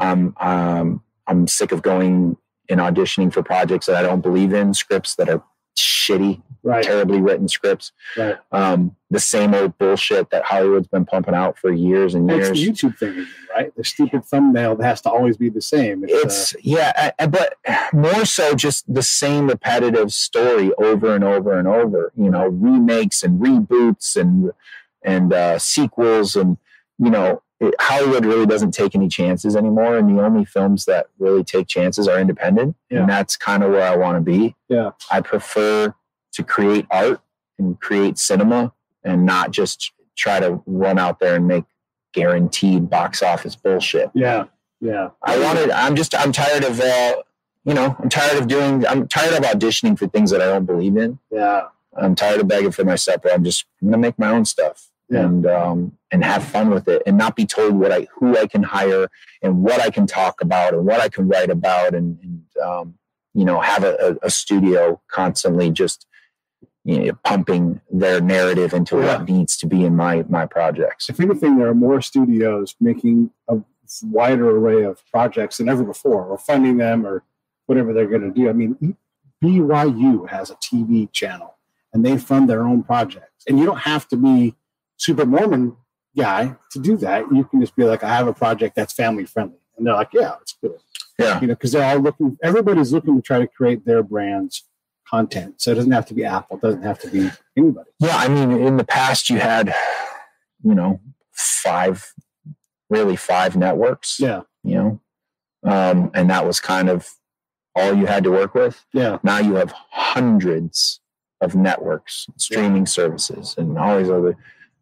um, um, I'm sick of going and auditioning for projects that I don't believe in, scripts that are shitty, Right. terribly written scripts. Right. Um, the same old bullshit that Hollywood's been pumping out for years and It's years. the YouTube thing, again, right? The stupid thumbnail that has to always be the same. It's, it's yeah I- I- but more so just the same repetitive story over and over and over you know remakes and reboots and and uh, sequels and you know it, hollywood really doesn't take any chances anymore and the only films that really take chances are independent Yeah. and that's kind of where i want to be Yeah. i prefer to create art and create cinema and not just try to run out there and make guaranteed box office bullshit yeah, yeah. I wanted. I'm just. I'm tired of. Uh, you know. I'm tired of doing. I'm tired of auditioning for things that I don't believe in. Yeah, I'm tired of begging for my supper. I'm just. I'm gonna make my own stuff Yeah. and um and have fun with it and not be told what I who I can hire and what I can talk about and what I can write about and, and um you know have a, a, studio constantly just you know, pumping their narrative into Yeah. what needs to be in my my projects. if anything, there are more studios making a wider array of projects than ever before, or funding them, or whatever they're going to do. I mean, BYU has a TV channel, and they fund their own projects, and you don't have to be super Mormon guy to do that. You can just be like, I have a project that's family friendly, and they're like, Yeah, it's good. Yeah. you know, because they're all looking. Everybody's looking to try to create their brand's content, so it doesn't have to be Apple, it doesn't have to be anybody. Yeah, I mean, in the past, you had, you know, five, really five networks. Yeah, You know, um, and that was kind of all you had to work with. yeah, Now you have hundreds of networks, streaming services, and all these other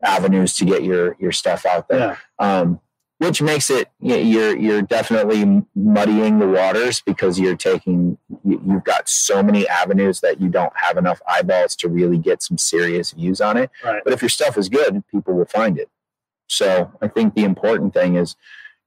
avenues to get your your stuff out there. yeah. Um, which makes it you're you're definitely muddying the waters because you're taking you- you've got so many avenues that you don't have enough eyeballs to really get some serious views on it. Right. But if your stuff is good, people will find it. So I think the important thing is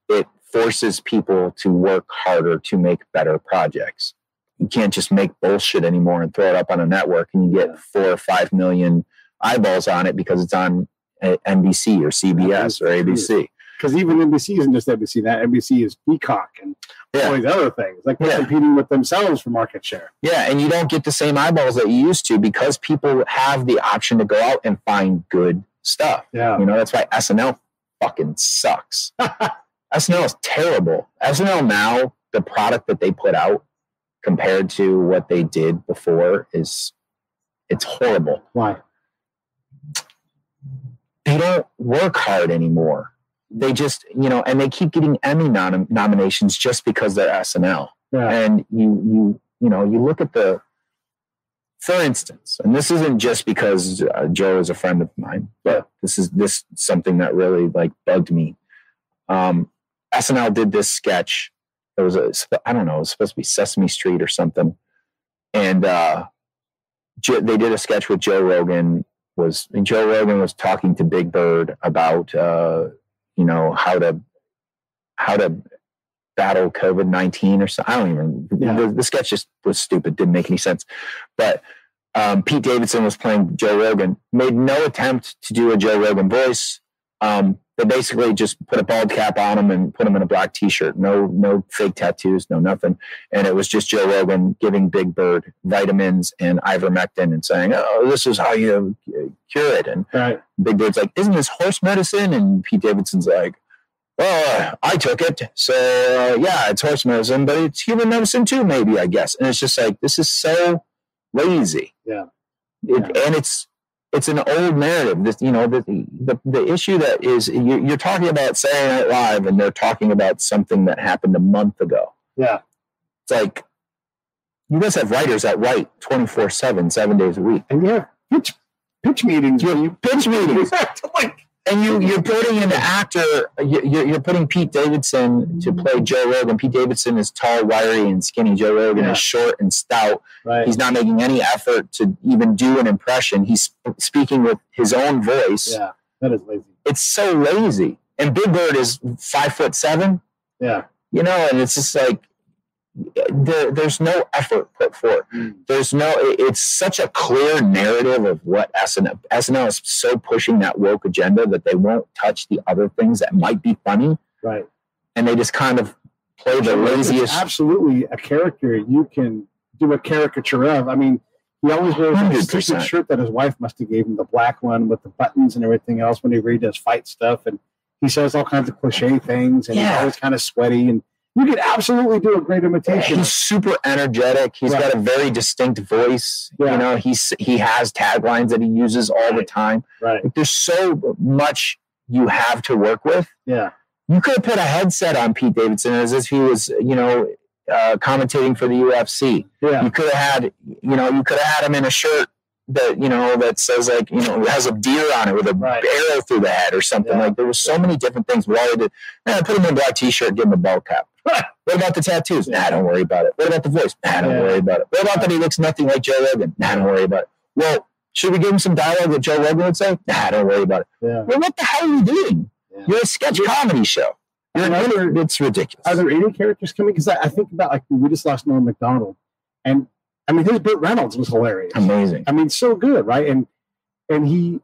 it forces people to work harder to make better projects. You can't just make bullshit anymore and throw it up on a network and you get four or five million eyeballs on it because it's on NBC or CBS or ABC. because even NBC isn't just NBC. That NBC is Peacock and all these other things. Like they're Yeah. competing with themselves for market share. Yeah, and you don't get the same eyeballs that you used to because people have the option to go out and find good stuff. Yeah, You know, that's why SNL fucking sucks. <laughs> SNL is terrible. SNL now, the product that they put out compared to what they did before is it's horrible. why? They don't work hard anymore. They just, you know, and they keep getting Emmy nom- nominations just because they're SNL. Yeah, and you you you know you look at the for instance and this isn't just because uh, joe is a friend of mine but this is this something that really like bugged me um snl did this sketch it was a i don't know it was supposed to be sesame street or something and uh they did a sketch with joe rogan was joe rogan was talking to big bird about uh you know how to how to battle COVID nineteen or something. I don't even. Yeah. The, the sketch just was stupid. Didn't make any sense. But um, Pete Davidson was playing Joe Rogan, made no attempt to do a Joe Rogan voice. Um, they basically just put a bald cap on him and put him in a black T-shirt. No, no fake tattoos, no nothing. And it was just Joe Rogan giving Big Bird vitamins and ivermectin and saying, "Oh, this is how you uh, cure it." And Right. Big Bird's like, "Isn't this horse medicine?" And Pete Davidson's like, "Well, uh, I took it, so uh, yeah, it's horse medicine, but it's human medicine too, maybe I guess." And it's just like this is so lazy. Yeah. It, And it's it's an old narrative. This, you know, the the, the issue that is you, you're talking about Saturday Night Live, and they're talking about something that happened a month ago. Yeah. It's like you guys have writers that write 24 7 seven days a week And you have pitch pitch meetings you pitch meetings <laughs> like and you you're putting an actor you- you're, you're putting pete davidson to play joe rogan pete davidson is tall wiry and skinny joe rogan Yeah. is short and stout right. he's not making any effort to even do an impression he's speaking with his own voice yeah, that is lazy. it's so lazy and big bird is five foot seven Yeah. you know and it's just like there, there's no effort put forth hmm. there's no it- it's such a clear narrative of what SNL SNL is so pushing that woke agenda that they won't touch the other things that might be funny Right. and they just kind of play the laziest absolutely a character you can do a caricature of. I mean, he always wears a stupid shirt that his wife must have gave him, the black one with the buttons and everything else when he read his fight stuff. And he says all kinds of cliche things and he's always kind of sweaty. And you could absolutely do a great imitation. he's super energetic he's Right. got a very distinct voice Yeah. you know he's he has taglines that he uses all the time right. like, there's so much you have to work with Yeah. you could have put a headset on Pete Davidson as if he was, you know, uh, commentating for the UFC. Yeah. You could have had, you know, you could have had him in a shirt that, you know, that says like, you know, has a deer on it with a Right. arrow through the head or something. Yeah. Like there was so many different things. He did, man, put him in a black t-shirt, give him a ball cap. What about the tattoos? Nah, don't worry about it. What about the voice? Nah, don't Yeah. worry about it. What about that he looks nothing like Joe Rogan? Nah, don't worry about it. Well, should we give him some dialogue that Joe Rogan would say? Nah, don't worry about it. Yeah. Well, what the hell are you doing? Yeah. You're a sketch comedy show. You're, Are there- it's ridiculous. Are there any characters coming? Because I, I think about like we just lost Norm Macdonald, and I mean his Burt Reynolds was hilarious. Amazing. I mean, so good, right? And and he,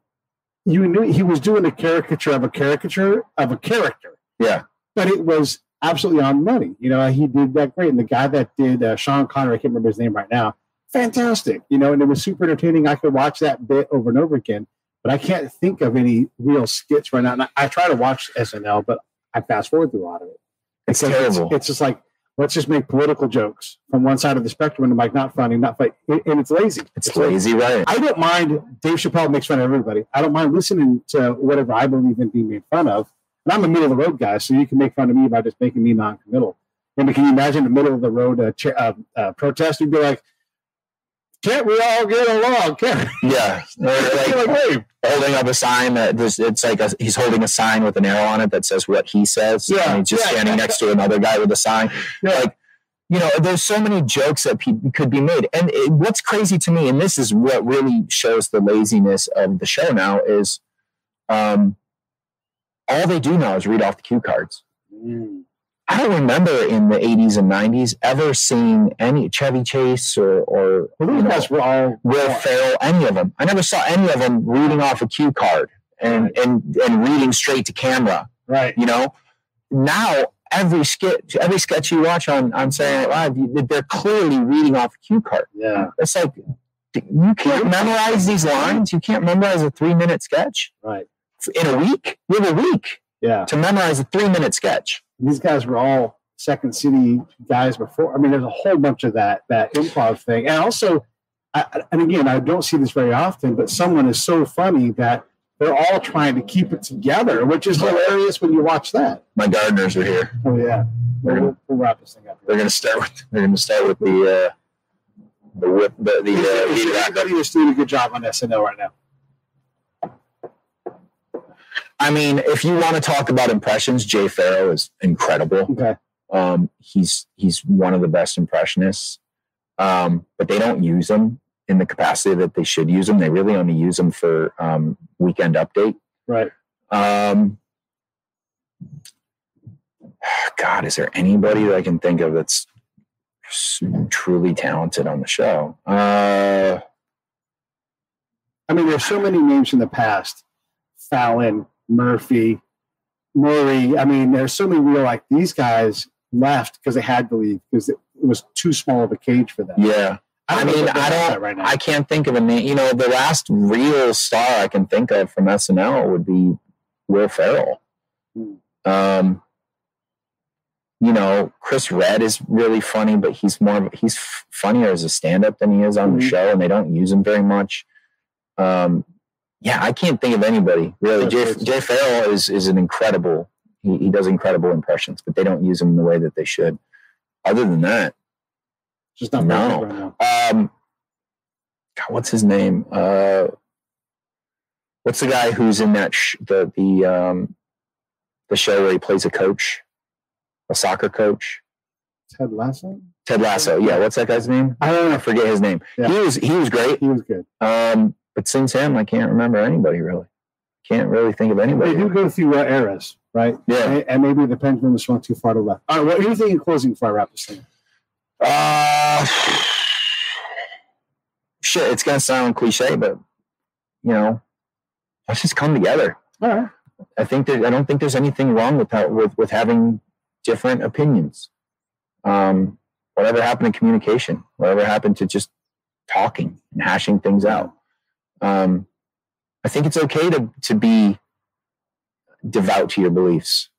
you knew he was doing a caricature of a caricature of a character. Yeah. but it was absolutely on money. You know, he did that great. And the guy that did uh, Sean Connery, I can't remember his name right now, fantastic. You know, and it was super entertaining. I could watch that bit over and over again. But I can't think of any real skits right now. And I, I try to watch SNL, but I fast forward through a lot of it. It's terrible. It's, just like let's just make political jokes from one side of the spectrum, and I'm like, not funny, not funny, and it's lazy. It's lazy, right? I don't mind. Dave Chappelle makes fun of everybody. I don't mind listening to whatever I believe in being made fun of. And I'm a middle of the road guy, so you can make fun of me by just making me non-committal. And can you imagine the middle of the road uh, ch- uh, uh, protest? You'd be like, "Can't we all get along?" Can't Yeah. <laughs> Like like, "Hey, holding up a sign that there's, it's like a, he's holding a sign with an arrow on it that says what he says. Yeah, And he's just yeah. standing next to another guy with a sign. Yeah. Like, you know, there's so many jokes that pe- could be made. And it, what's crazy to me, and this is what really shows the laziness of the show now, is um, all they do now is read off the cue cards. Mm, I don't remember in the 80s and 90s ever seeing any Chevy Chase or, or well, you know, guys were all Will Ferrell, any of them. I never saw any of them reading off a cue card and, and, and reading straight to camera, right. you know? Now, every skit, every sketch you watch on, on Saturday Night Live, they're clearly reading off a cue card. Yeah, It's like, you can't memorize these lines. You can't memorize a three minute sketch right. In a week. You have a week Yeah, to memorize a three minute sketch. these guys were all Second City guys before. I mean, there's a whole bunch of that that improv thing, and also, I, and again, I don't see this very often, but someone is so funny that they're all trying to keep it together, which is hilarious when you watch that. My gardeners are here. Oh yeah, They're we'll, we'll wrap this thing up. They're gonna start with. They're gonna start with the uh, the whip. The the uh, heater actor. Everybody is doing a good job on SNL right now. I mean, if you want to talk about impressions, Jay Pharoah is incredible. Okay, Um, he's he's one of the best impressionists. Um, but they don't use him in the capacity that they should use him. They really only use him for um, weekend update. right. Um, God, is there anybody that I can think of that's truly talented on the show? Uh, I mean, there's so many names in the past: Fallon, Murphy, Murray. I mean, there's so many real like these guys left because they had to leave because it, was too small of a cage for them. Yeah. I, don't mean, I don't. right. I can't think of a name. You know, the last real star I can think of from SNL would be Will Ferrell. Hmm. Um, you know, Chris Redd is really funny, but he's more of, he's funnier as a stand-up than he is on the Mhm. show, and they don't use him very much. Um, yeah, I can't think of anybody really. Jay, Jay Pharoah is is an incredible. He, he does incredible impressions, but they don't use him in the way that they should. Other than that, just not No. right now. um, God, what's his name? Uh, what's the guy who's in that sh- the the um, the show where he plays a coach, a soccer coach? Ted Lasso. Ted Lasso. Yeah, what's that guy's name? I don't I know. forget his name. Yeah. He was he was great. He was good. Um, but since him, I can't remember anybody really. Can't really think of anybody. They do go through uh, eras, right? Yeah. And, and maybe the pendulum swung too far to left. All right. What do you think in closing before I wrap this thing? Uh, shit, it's gonna sound cliche, but you know, let's just come together. All right. I think that I don't think there's anything wrong with that with with having different opinions. Um, whatever happened to communication? Whatever happened to just talking and hashing things out? Um, I think it's okay to to be devout to your beliefs.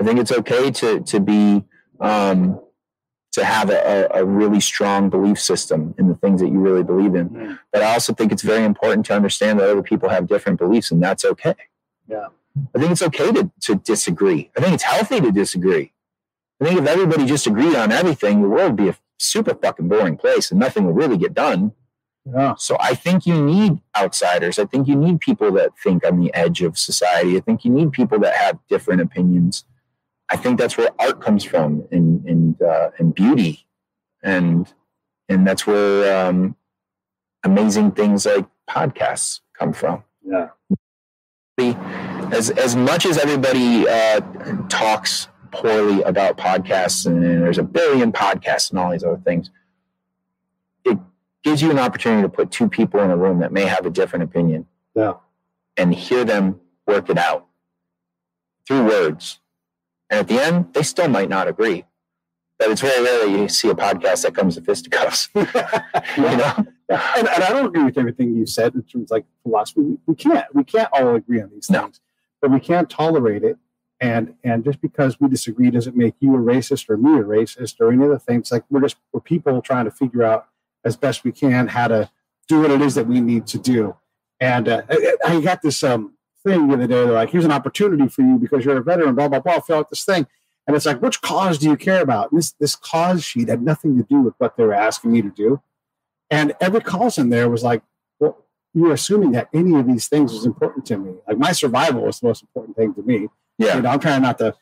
I think it's okay to to be um, to have a, a really strong belief system in the things that you really believe in. Mm. But I also think it's very important to understand that other people have different beliefs, and that's okay. Yeah. I think it's okay to, to disagree. I think it's healthy to disagree. I think if everybody just agreed on everything, the world would be a super fucking boring place and nothing would really get done. Yeah. So I think you need outsiders. I think you need people that think on the edge of society. I think you need people that have different opinions. I think that's where art comes from and and uh, and beauty, and and that's where um, amazing things like podcasts come from Yeah. as as much as everybody uh, talks poorly about podcasts and, there's a billion podcasts and all these other things, it gives you an opportunity to put two people in a room that may have a different opinion Yeah. and hear them work it out through words. And at the end, they still might not agree. But it's very rare that you see a podcast that comes to fisticuffs. <laughs> you know? Yeah, <laughs> and, and I don't agree with everything you said in terms of like philosophy. We, we can't we can't all agree on these No. things, but we can't tolerate it. And and just because we disagree doesn't make you a racist or me a racist or any other things. Like we're just we're people trying to figure out as best we can how to do what it is that we need to do. And uh, I, I got this um thing the other day. They're like, here's an opportunity for you because you're a veteran. Blah blah blah. Fill out this thing. And it's like, which cause do you care about? And this this cause sheet had nothing to do with what they were asking me to do. And every cause in there was like, well, you're assuming that any of these things is important to me. Like my survival was the most important thing to me. Yeah. You know, I'm trying not to,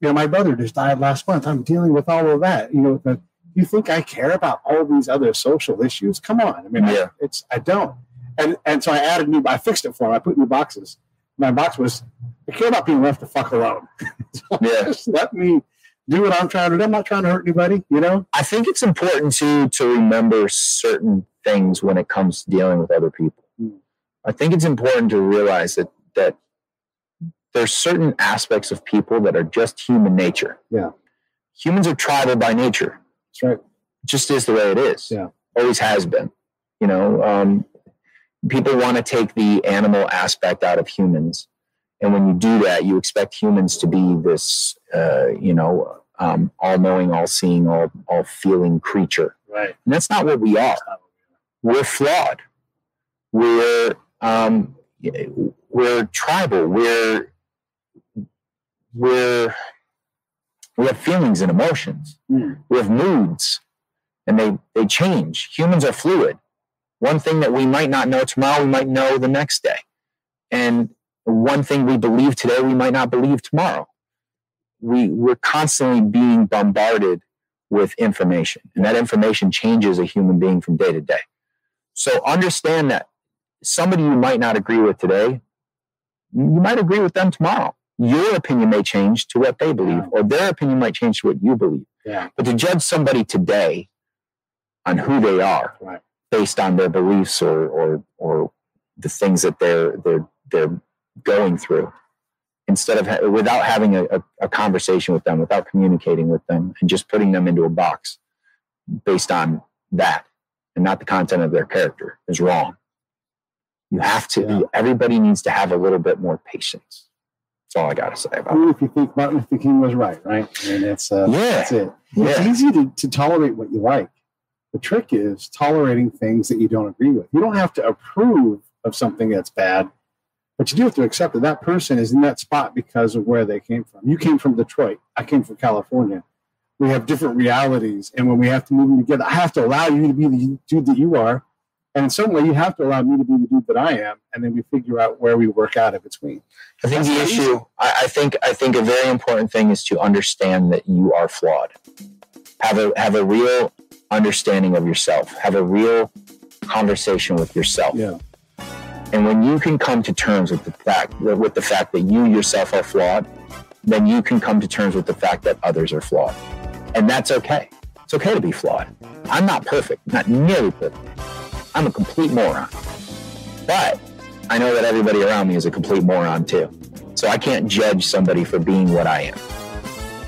you know, my brother just died last month. I'm dealing with all of that. You know, but you think I care about all these other social issues? Come on. I mean, I- Yeah. it's, I don't. And, and so I added new, I fixed it for him. I put new boxes. My box was, I care about being left the fuck alone. <laughs> So Yeah. Just let me do what I'm trying to do. I'm not trying to hurt anybody, you know? I think it's important to to remember certain things when it comes to dealing with other people. Mm. I think it's important to realize that that there's certain aspects of people that are just human nature. Yeah. Humans are tribal by nature. That's right. Just is the way it is. Yeah. Always has been. You know, um, people want to take the animal aspect out of humans. And when you do that, you expect humans to be this, uh, you know, um, all knowing, all seeing, all, all feeling creature. Right. And that's not what we are. We're flawed. We're um, we're tribal. We're we're we have feelings and emotions. Mm. We have moods, and they they change. Humans are fluid. One thing that we might not know tomorrow, we might know the next day, and one thing we believe today, we might not believe tomorrow. We we're constantly being bombarded with information, and that information changes a human being from day to day. So understand that somebody you might not agree with today, you might agree with them tomorrow. Your opinion may change to what they believe, or their opinion might change to what you believe. Yeah. But to judge somebody today on who they are Right. based on their beliefs or or or the things that they're they're they're going through instead of ha- without having a, a, a conversation with them without communicating with them and just putting them into a box based on that and not the content of their character is wrong you have to Yeah. everybody needs to have a little bit more patience that's all i got to say I about it if you think Martin Luther King was right, right? I mean, it's uh, Yeah. that's it. It's easy to, to tolerate what you like. The trick is tolerating things that you don't agree with. You don't have to approve of something that's bad, but you do have to accept that that person is in that spot because of where they came from. You came from Detroit. I came from California. We have different realities, and when we have to move them together, I have to allow you to be the dude that you are, and in some way, you have to allow me to be the dude that I am, and then we figure out where we work out in between. I think That's the issue. I, I think. I think a very important thing is to understand that you are flawed. Have a have a real understanding of yourself. Have a real conversation with yourself. Yeah. And when you can come to terms with the fact with the fact that you yourself are flawed, then you can come to terms with the fact that others are flawed, and that's okay. It's okay to be flawed. I'm not perfect. Not nearly perfect. I'm a complete moron. But I know that everybody around me is a complete moron too. So I can't judge somebody for being what I am.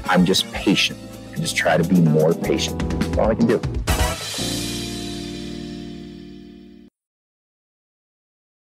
I'm just patient. I just try to be more patient. That's all I can do.